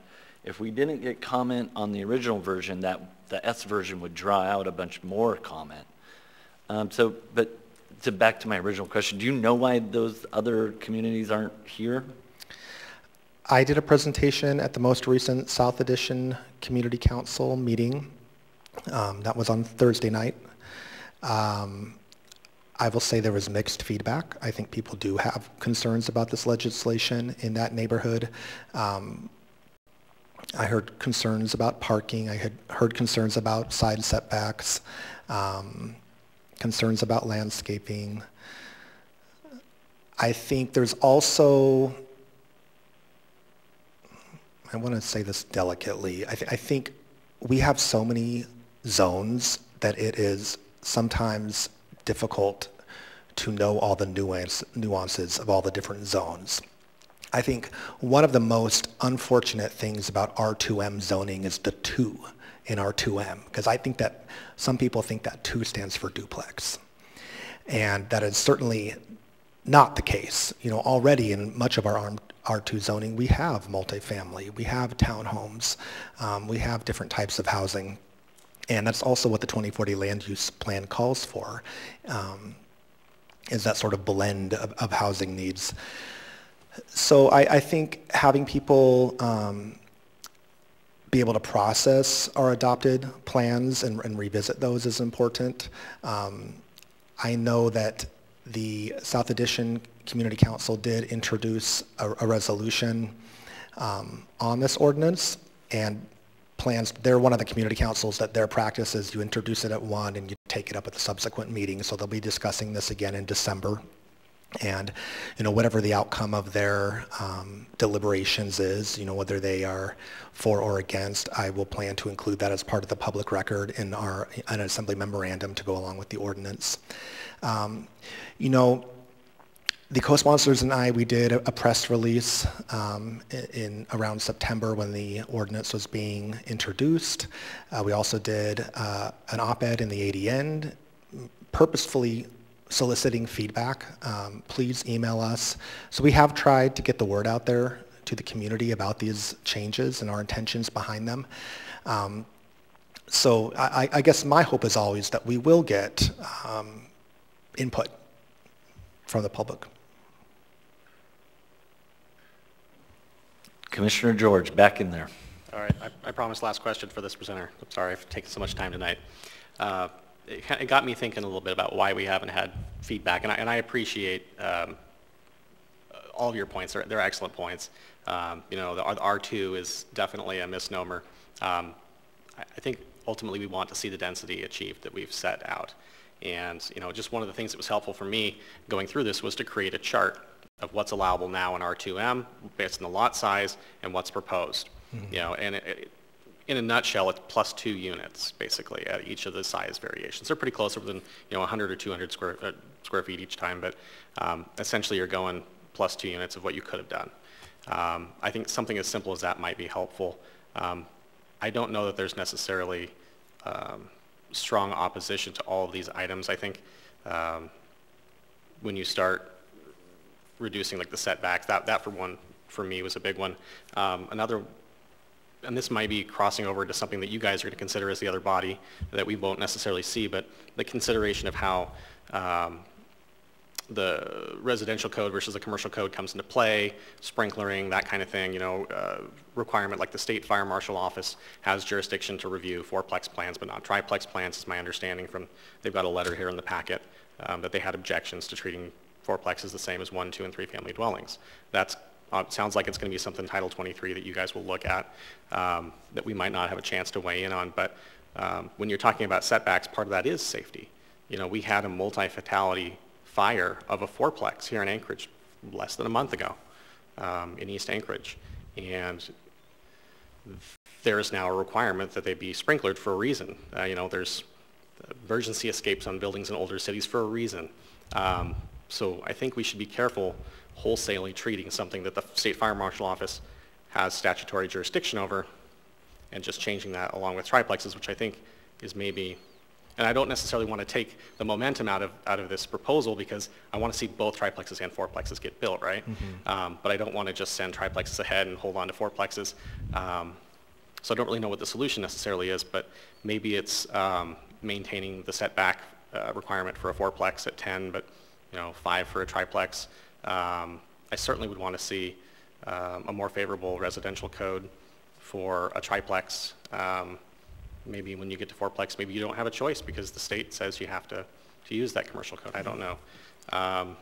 if we didn't get comment on the original version, that the S version would draw out a bunch more comment. Um, so, but to back to my original question, do you know why those other communities aren't here? I did a presentation at the most recent South Addition Community Council meeting. Um, that was on Thursday night. Um, I will say there was mixed feedback. I think people do have concerns about this legislation in that neighborhood. Um, I heard concerns about parking. I had heard concerns about side setbacks, um, concerns about landscaping. I think there's also, I want to say this delicately, I, th I think we have so many zones that it is sometimes difficult to know all the nuance, nuances of all the different zones. I think one of the most unfortunate things about R2M zoning is the 2 in R2M, because I think that some people think that 2 stands for duplex. And that is certainly not the case. You know, already in much of our R2 zoning, we have multifamily, we have townhomes, um, we have different types of housing. And that's also what the 2040 land use plan calls for, um, is that sort of blend of, of housing needs. So I, I, think having people um, be able to process our adopted plans and, and revisit those is important. Um, I know that the South Addition Community Council did introduce a, a resolution um, on this ordinance and plans, they're one of the community councils that their practice is you introduce it at one and you take it up at the subsequent meeting. So they'll be discussing this again in December. And, you know, whatever the outcome of their um, deliberations is, you know, whether they are for or against, I will plan to include that as part of the public record in our an assembly memorandum to go along with the ordinance. Um, you know, the co-sponsors and I, we did a, press release um, in, in, around September when the ordinance was being introduced. Uh, we also did uh, an op-ed in the ADN, purposefully soliciting feedback. Um, please email us. So we have tried to get the word out there to the community about these changes and our intentions behind them. Um, so I, I, guess my hope is always that we will get um, input from the public. Commissioner George, back in there. All right, I, I promised last question for this presenter. I'm sorry I've taken so much time tonight. Uh, it, it, got me thinking a little bit about why we haven't had feedback, and I, and I appreciate um, all of your points. They're, they're excellent points. Um, you know, the R2 is definitely a misnomer. Um, I, I think ultimately we want to see the density achieved that we've set out. And, you know, just one of the things that was helpful for me going through this was to create a chart of what's allowable now in R2M based on the lot size and what's proposed. Mm-hmm. You know, and it, it, in a nutshell, it's plus two units basically at each of the size variations. They're pretty close, within you know 100 or 200 square uh, square feet each time, but um, essentially you're going plus two units of what you could have done. Um, I think something as simple as that might be helpful. Um, I don't know that there's necessarily um, strong opposition to all of these items. I think um, when you start reducing like the setbacks, that, that for one, for me was a big one. Um, another, and this might be crossing over to something that you guys are going to consider as the other body that we won't necessarily see, but the consideration of how um, the residential code versus the commercial code comes into play, sprinklering, that kind of thing, you know, uh, requirement like the state fire marshal office has jurisdiction to review fourplex plans, but not triplex plans is my understanding from, they've got a letter here in the packet um, that they had objections to treating fourplex the same as one, two, and three family dwellings. That uh, sounds like it's going to be something Title 23 that you guys will look at um, that we might not have a chance to weigh in on, but um, when you're talking about setbacks, part of that is safety. You know, we had a multi-fatality fire of a fourplex here in Anchorage less than a month ago um, in East Anchorage. And there is now a requirement that they be sprinklered for a reason. Uh, you know, there's emergency escapes on buildings in older cities for a reason. Um, so I think we should be careful wholesalely treating something that the State Fire Marshal Office has statutory jurisdiction over and just changing that along with triplexes, which I think is maybe and I don't necessarily want to take the momentum out of, out of this proposal because I want to see both triplexes and fourplexes get built, right? Mm -hmm. um, but I don't want to just send triplexes ahead and hold on to fourplexes. Um, so I don't really know what the solution necessarily is, but maybe it's um, maintaining the setback uh, requirement for a fourplex at 10, but you know, five for a triplex. Um, I certainly would want to see um, a more favorable residential code for a triplex um, maybe when you get to fourplex, maybe you don't have a choice because the state says you have to, to use that commercial code. I don't know. Um,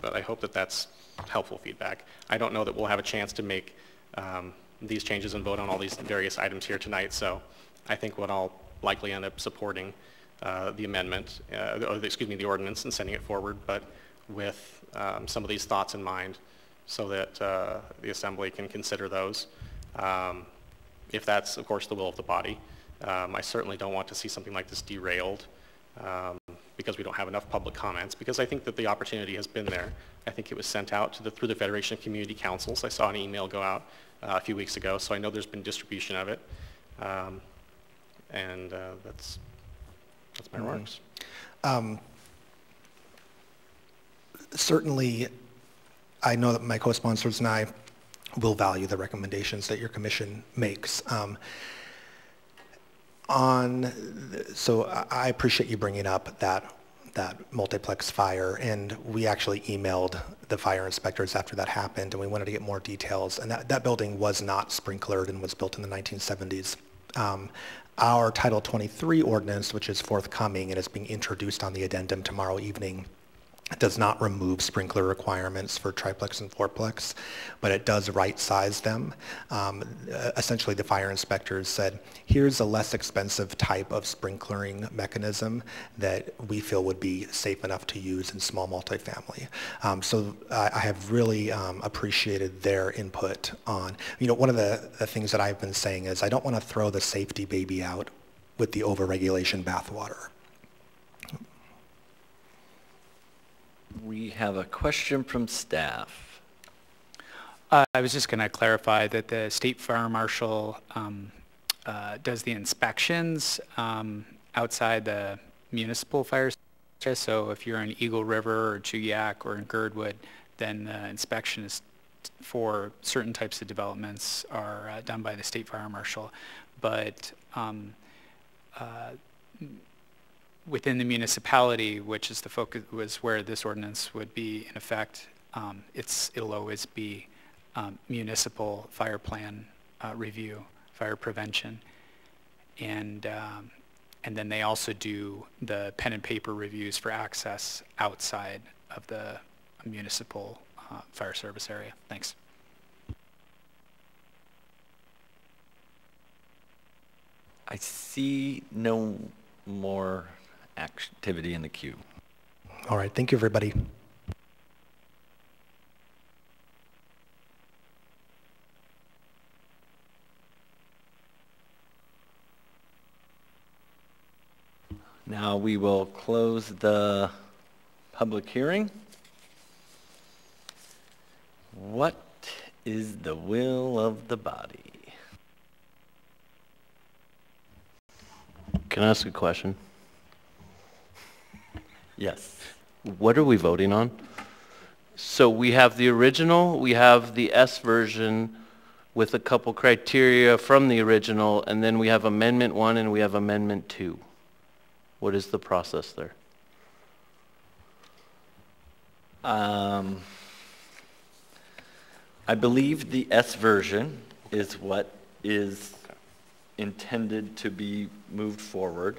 but I hope that that's helpful feedback. I don't know that we'll have a chance to make um, these changes and vote on all these various items here tonight. So I think what I'll likely end up supporting uh, the amendment, uh, excuse me, the ordinance and sending it forward, but with um, some of these thoughts in mind so that uh, the assembly can consider those. Um, if that's, of course, the will of the body. Um, I certainly don't want to see something like this derailed um, because we don't have enough public comments, because I think that the opportunity has been there. I think it was sent out the, through the Federation of Community Councils. I saw an email go out uh, a few weeks ago, so I know there's been distribution of it. Um, and uh, that's, that's my mm -hmm. remarks. Certainly, I know that my co-sponsors and I will value the recommendations that your commission makes. Um, on, so I appreciate you bringing up that that multiplex fire, and we actually emailed the fire inspectors after that happened, and we wanted to get more details. And that, that building was not sprinklered and was built in the 1970s. Um, our Title 23 ordinance, which is forthcoming and is being introduced on the addendum tomorrow evening, it does not remove sprinkler requirements for triplex and fourplex, but it does right-size them. Um, uh, essentially, the fire inspectors said, here's a less expensive type of sprinklering mechanism that we feel would be safe enough to use in small multifamily. Um, so I, I have really um, appreciated their input on, you know, one of the, the things that I've been saying is I don't want to throw the safety baby out with the overregulation bathwater. We have a question from staff. Uh, I was just going to clarify that the state fire marshal um, uh, does the inspections um, outside the municipal fire service. So if you're in Eagle River or Chugiak or in Girdwood, then the inspection is for certain types of developments are uh, done by the state fire marshal. But um, uh, within the municipality, which is the focus, was where this ordinance would be in effect, um, it's, it'll always be um, municipal fire plan uh, review, fire prevention. And, um, and then they also do the pen and paper reviews for access outside of the municipal uh, fire service area. Thanks. I see no more activity in the queue. All right, thank you, everybody. Now we will close the public hearing. What is the will of the body? Can I ask a question? Yes. What are we voting on? So we have the original, we have the S version with a couple criteria from the original, and then we have Amendment 1 and we have Amendment 2. What is the process there? Um, I believe the S version is what is intended to be moved forward.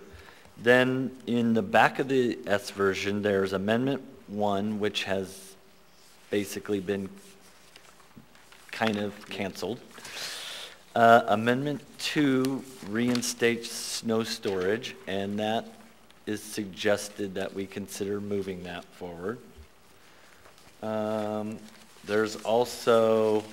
Then in the back of the S version, there's Amendment 1, which has basically been kind of canceled. Uh, Amendment 2 reinstates snow storage, and that is suggested that we consider moving that forward. Um, there's also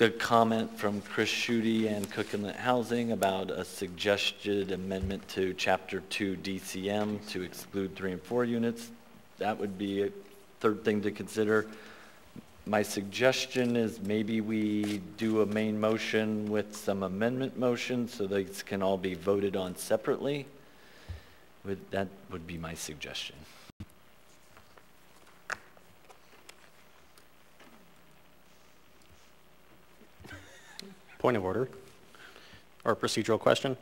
the comment from Chris Schutte and Cook Inlet Housing about a suggested amendment to Chapter 2 DCM to exclude three and four units. That would be a third thing to consider. My suggestion is maybe we do a main motion with some amendment motions so these can all be voted on separately. Would, that would be my suggestion. Point of order, or procedural question.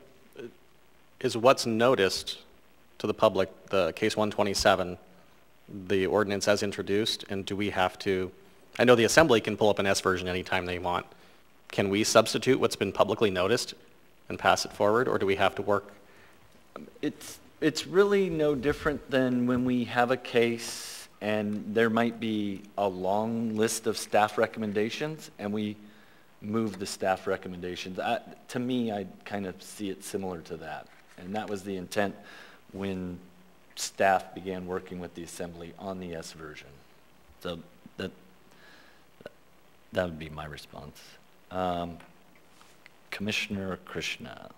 Is what's noticed to the public, the case 127, the ordinance as introduced, and do we have to, I know the assembly can pull up an S version anytime they want. Can we substitute what's been publicly noticed and pass it forward, or do we have to work? It's, it's really no different than when we have a case and there might be a long list of staff recommendations and we move the staff recommendations. I, to me, I kind of see it similar to that. And that was the intent when staff began working with the assembly on the S version. So that, that would be my response. Um, Commissioner Krishna.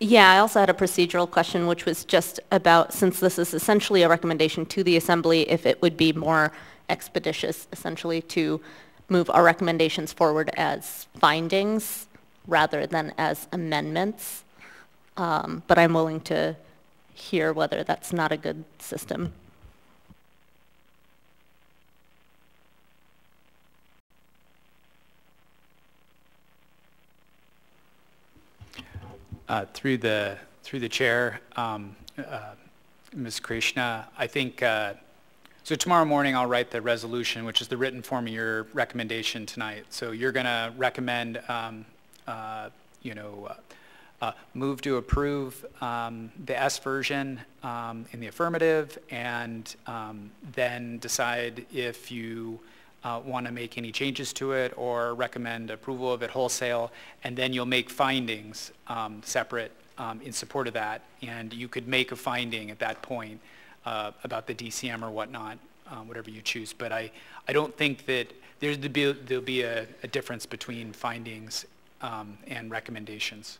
Yeah, I also had a procedural question, which was just about, since this is essentially a recommendation to the assembly, if it would be more expeditious, essentially, to move our recommendations forward as findings rather than as amendments. Um, but I'm willing to hear whether that's not a good system. Uh, through the through the chair, um, uh, Ms. Krishna. I think, uh, so tomorrow morning I'll write the resolution, which is the written form of your recommendation tonight. So you're going to recommend, um, uh, you know, uh, uh, move to approve um, the S version um, in the affirmative and um, then decide if you uh, want to make any changes to it or recommend approval of it wholesale, and then you'll make findings um, separate um, in support of that, and you could make a finding at that point uh, about the DCM or whatnot, um, whatever you choose. But I, I don't think that there'll be, there'll be a, a difference between findings um, and recommendations.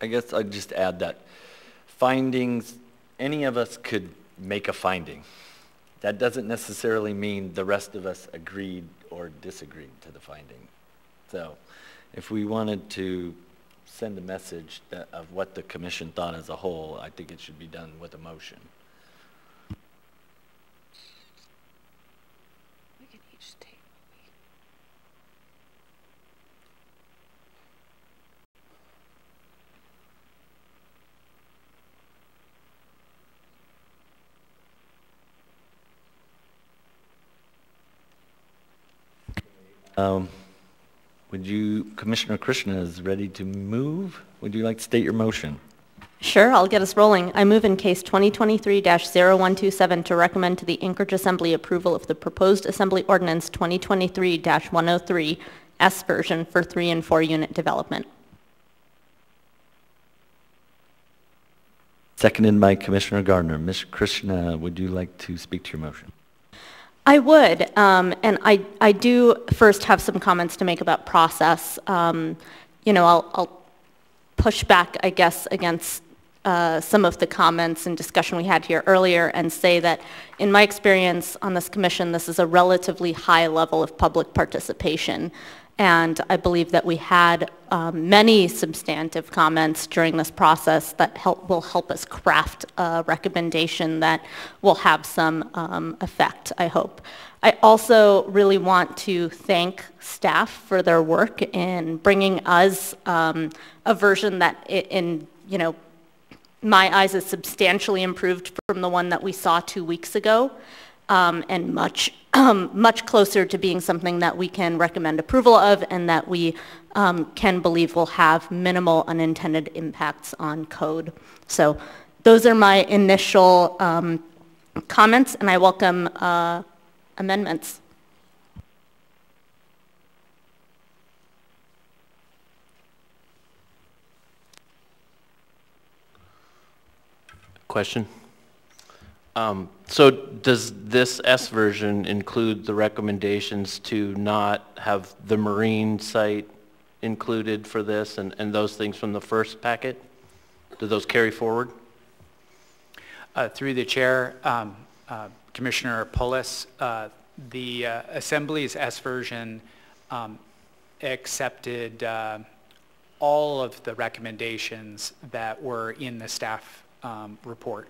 I guess I'd just add that findings, any of us could make a finding. That doesn't necessarily mean the rest of us agreed or disagreed to the finding. So if we wanted to send a message that, of what the commission thought as a whole, I think it should be done with a motion. Um, would you, Commissioner Krishna is ready to move. Would you like to state your motion? Sure, I'll get us rolling. I move in case 2023-0127 to recommend to the Anchorage Assembly approval of the proposed Assembly Ordinance 2023-103 S version for three and four unit development. Seconded by Commissioner Gardner. Ms. Krishna, would you like to speak to your motion? I would, um, and I, I do first have some comments to make about process. Um, you know, I'll, I'll, push back, I guess, against uh, some of the comments and discussion we had here earlier and say that in my experience on this commission, this is a relatively high level of public participation. And I believe that we had um, many substantive comments during this process that help, will help us craft a recommendation that will have some um, effect, I hope. I also really want to thank staff for their work in bringing us um, a version that in, you know, my eyes is substantially improved from the one that we saw two weeks ago um, and much, um, much closer to being something that we can recommend approval of and that we um, can believe will have minimal unintended impacts on code. So those are my initial um, comments, and I welcome uh, amendments. Question? Um, so does this S version include the recommendations to not have the marine site included for this and, and those things from the first packet? Do those carry forward? Uh, through the chair, um, uh, Commissioner Polis, uh, the uh, Assembly's S version um, accepted uh, all of the recommendations that were in the staff um, report.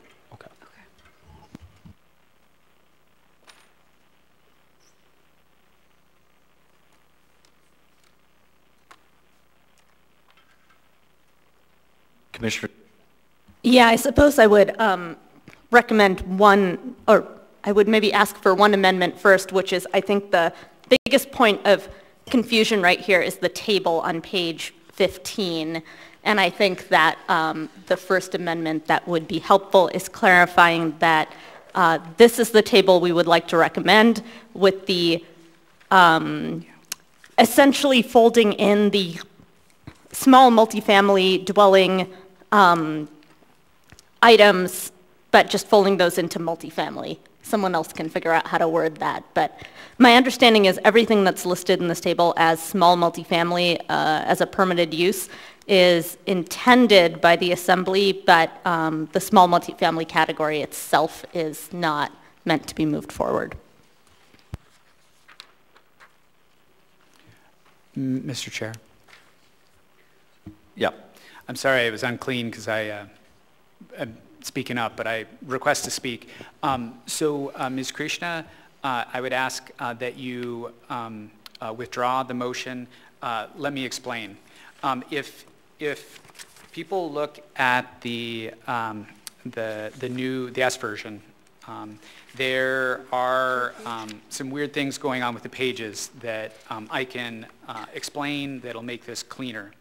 Commissioner? Yeah, I suppose I would um, recommend one, or I would maybe ask for one amendment first, which is I think the biggest point of confusion right here is the table on page 15. And I think that um, the first amendment that would be helpful is clarifying that uh, this is the table we would like to recommend with the um, essentially folding in the small multifamily dwelling um, items, but just folding those into multifamily. Someone else can figure out how to word that. But my understanding is everything that's listed in this table as small multifamily uh, as a permitted use is intended by the assembly, but um, the small multifamily category itself is not meant to be moved forward. Mr. Chair. Yeah. I'm sorry it was unclean because I, uh, am speaking up, but I request to speak. Um, so, uh, Ms. Krishna, uh, I would ask uh, that you um, uh, withdraw the motion. Uh, let me explain. Um, if, if people look at the, um, the, the new, the S version, um, there are um, some weird things going on with the pages that I can explain that'll make this cleaner.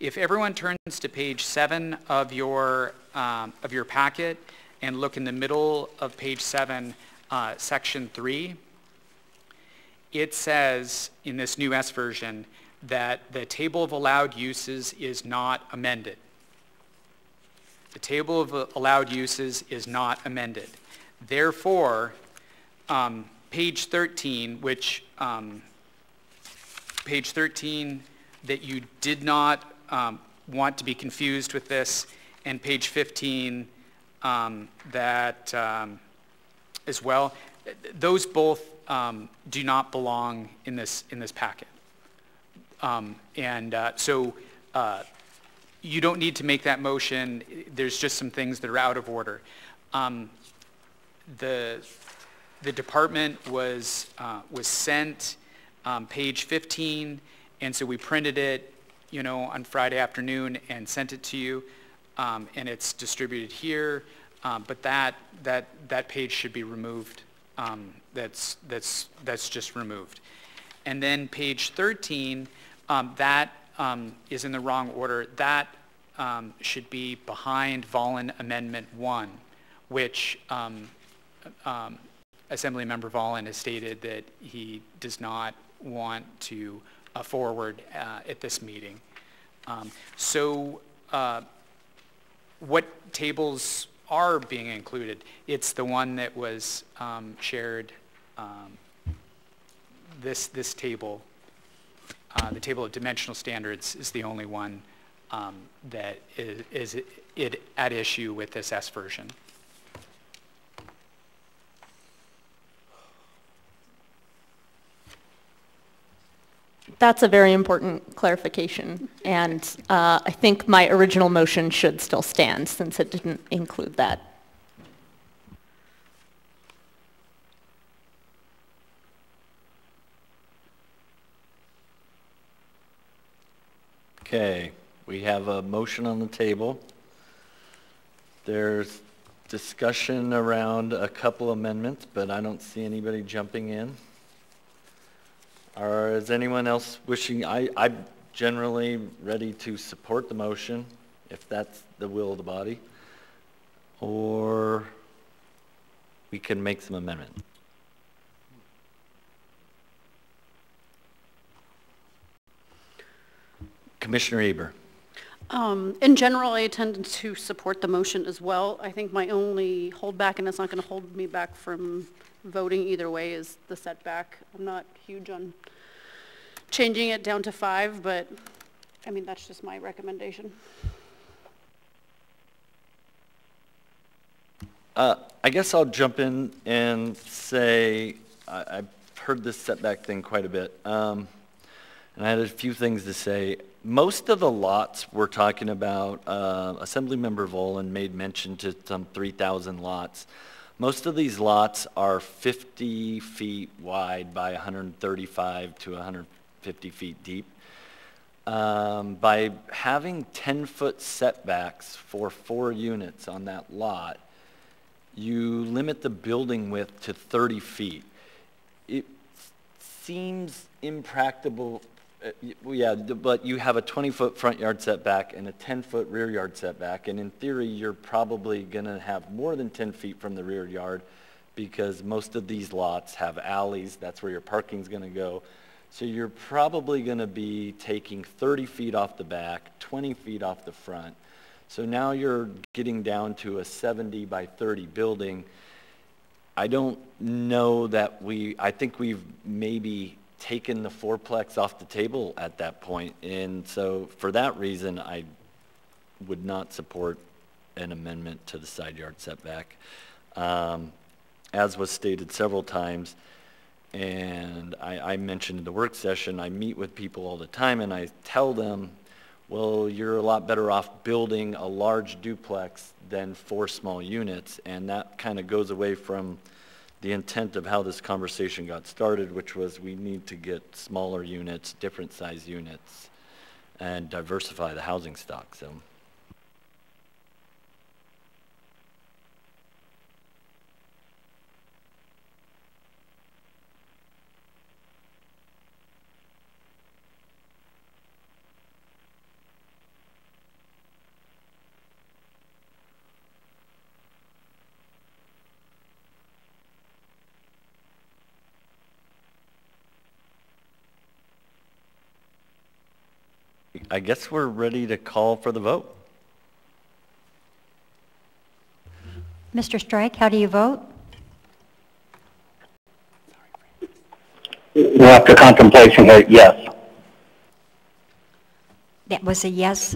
If everyone turns to page seven of your, um, of your packet and look in the middle of page seven, uh, section three, it says in this new S version that the table of allowed uses is not amended. The table of allowed uses is not amended. Therefore, um, page 13, which um, page 13 that you did not um, want to be confused with this, and page 15 um, that um, as well, those both um, do not belong in this in this packet. and uh, so uh, you don't need to make that motion. There's just some things that are out of order. Um, the, the department was, uh, was sent um, page 15, and so we printed it, you know, on Friday afternoon and sent it to you, um, and it's distributed here. Um, but that, that, that page should be removed. Um, that's, that's, that's just removed. And then page 13, um, that um, is in the wrong order. That should be behind Volland Amendment 1, which um, Assemblymember Volland has stated that he does not want to forward uh, at this meeting. Um, so uh, what tables are being included? It's the one that was um, shared, um, this, this table, uh, the table of dimensional standards is the only one um, that is, is it, at issue with this S version. That's a very important clarification, and uh, I think my original motion should still stand since it didn't include that. Okay, we have a motion on the table. There's discussion around a couple amendments, but I don't see anybody jumping in. Or is anyone else wishing, I, I'm generally ready to support the motion, if that's the will of the body. Or we can make some amendment. Commissioner Eber. Um, in general, I tend to support the motion as well. I think my only holdback, and it's not going to hold me back from voting either way, is the setback. I'm not huge on changing it down to five, but I mean, that's just my recommendation. Uh, I guess I'll jump in and say, I, I've heard this setback thing quite a bit. Um, and I had a few things to say most of the lots we're talking about, uh, Assemblymember Volland made mention to some 3,000 lots. Most of these lots are 50 feet wide by 135 to 150 feet deep. Um, by having 10-foot setbacks for four units on that lot, you limit the building width to 30 feet. It seems impractical Uh, yeah, but you have a 20-foot front yard setback and a 10-foot rear yard setback, and in theory, you're probably going to have more than 10 feet from the rear yard because most of these lots have alleys. That's where your parking's going to go. So you're probably going to be taking 30 feet off the back, 20 feet off the front. So now you're getting down to a 70 by 30 building. I don't know that we, I think we've maybe taken the fourplex off the table at that point. And so for that reason, I would not support an amendment to the side yard setback. Um, as was stated several times, and I, I, mentioned in the work session, I meet with people all the time and I tell them, well, you're a lot better off building a large duplex than four small units. And that kind of goes away from the intent of how this conversation got started, which was we need to get smaller units, different size units, and diversify the housing stock. So I guess we're ready to call for the vote. Mr. Strike, how do you vote? Well, after contemplation here, yes. That was a yes.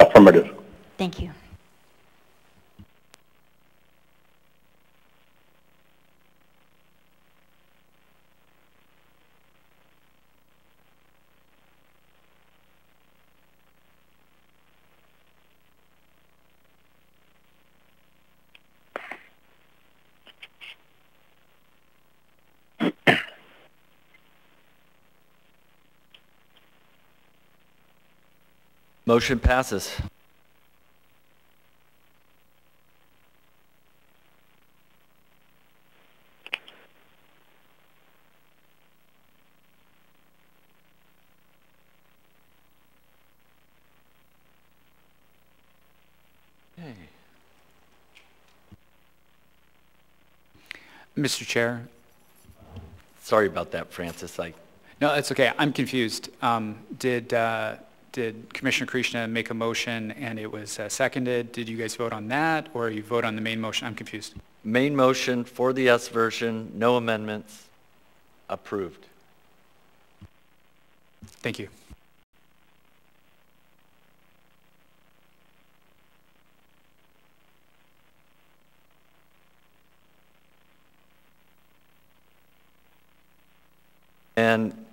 Affirmative. Thank you. Motion passes. Okay. Mr. Chair, Sorry about that, Francis. I, no, it's okay. I'm confused. Um, Did, uh, did Commissioner Krishna make a motion and it was uh, seconded? Did you guys vote on that, or you vote on the main motion? I'm confused. main motion for the S version, no amendments, approved. Thank you. And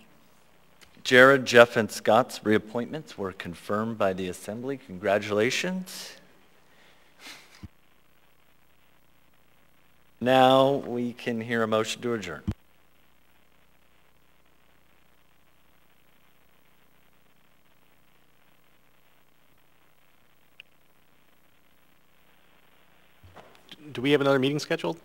Jared, Jeff, and Scott's reappointments were confirmed by the Assembly. Congratulations. Now we can hear a motion to adjourn. Do we have another meeting scheduled?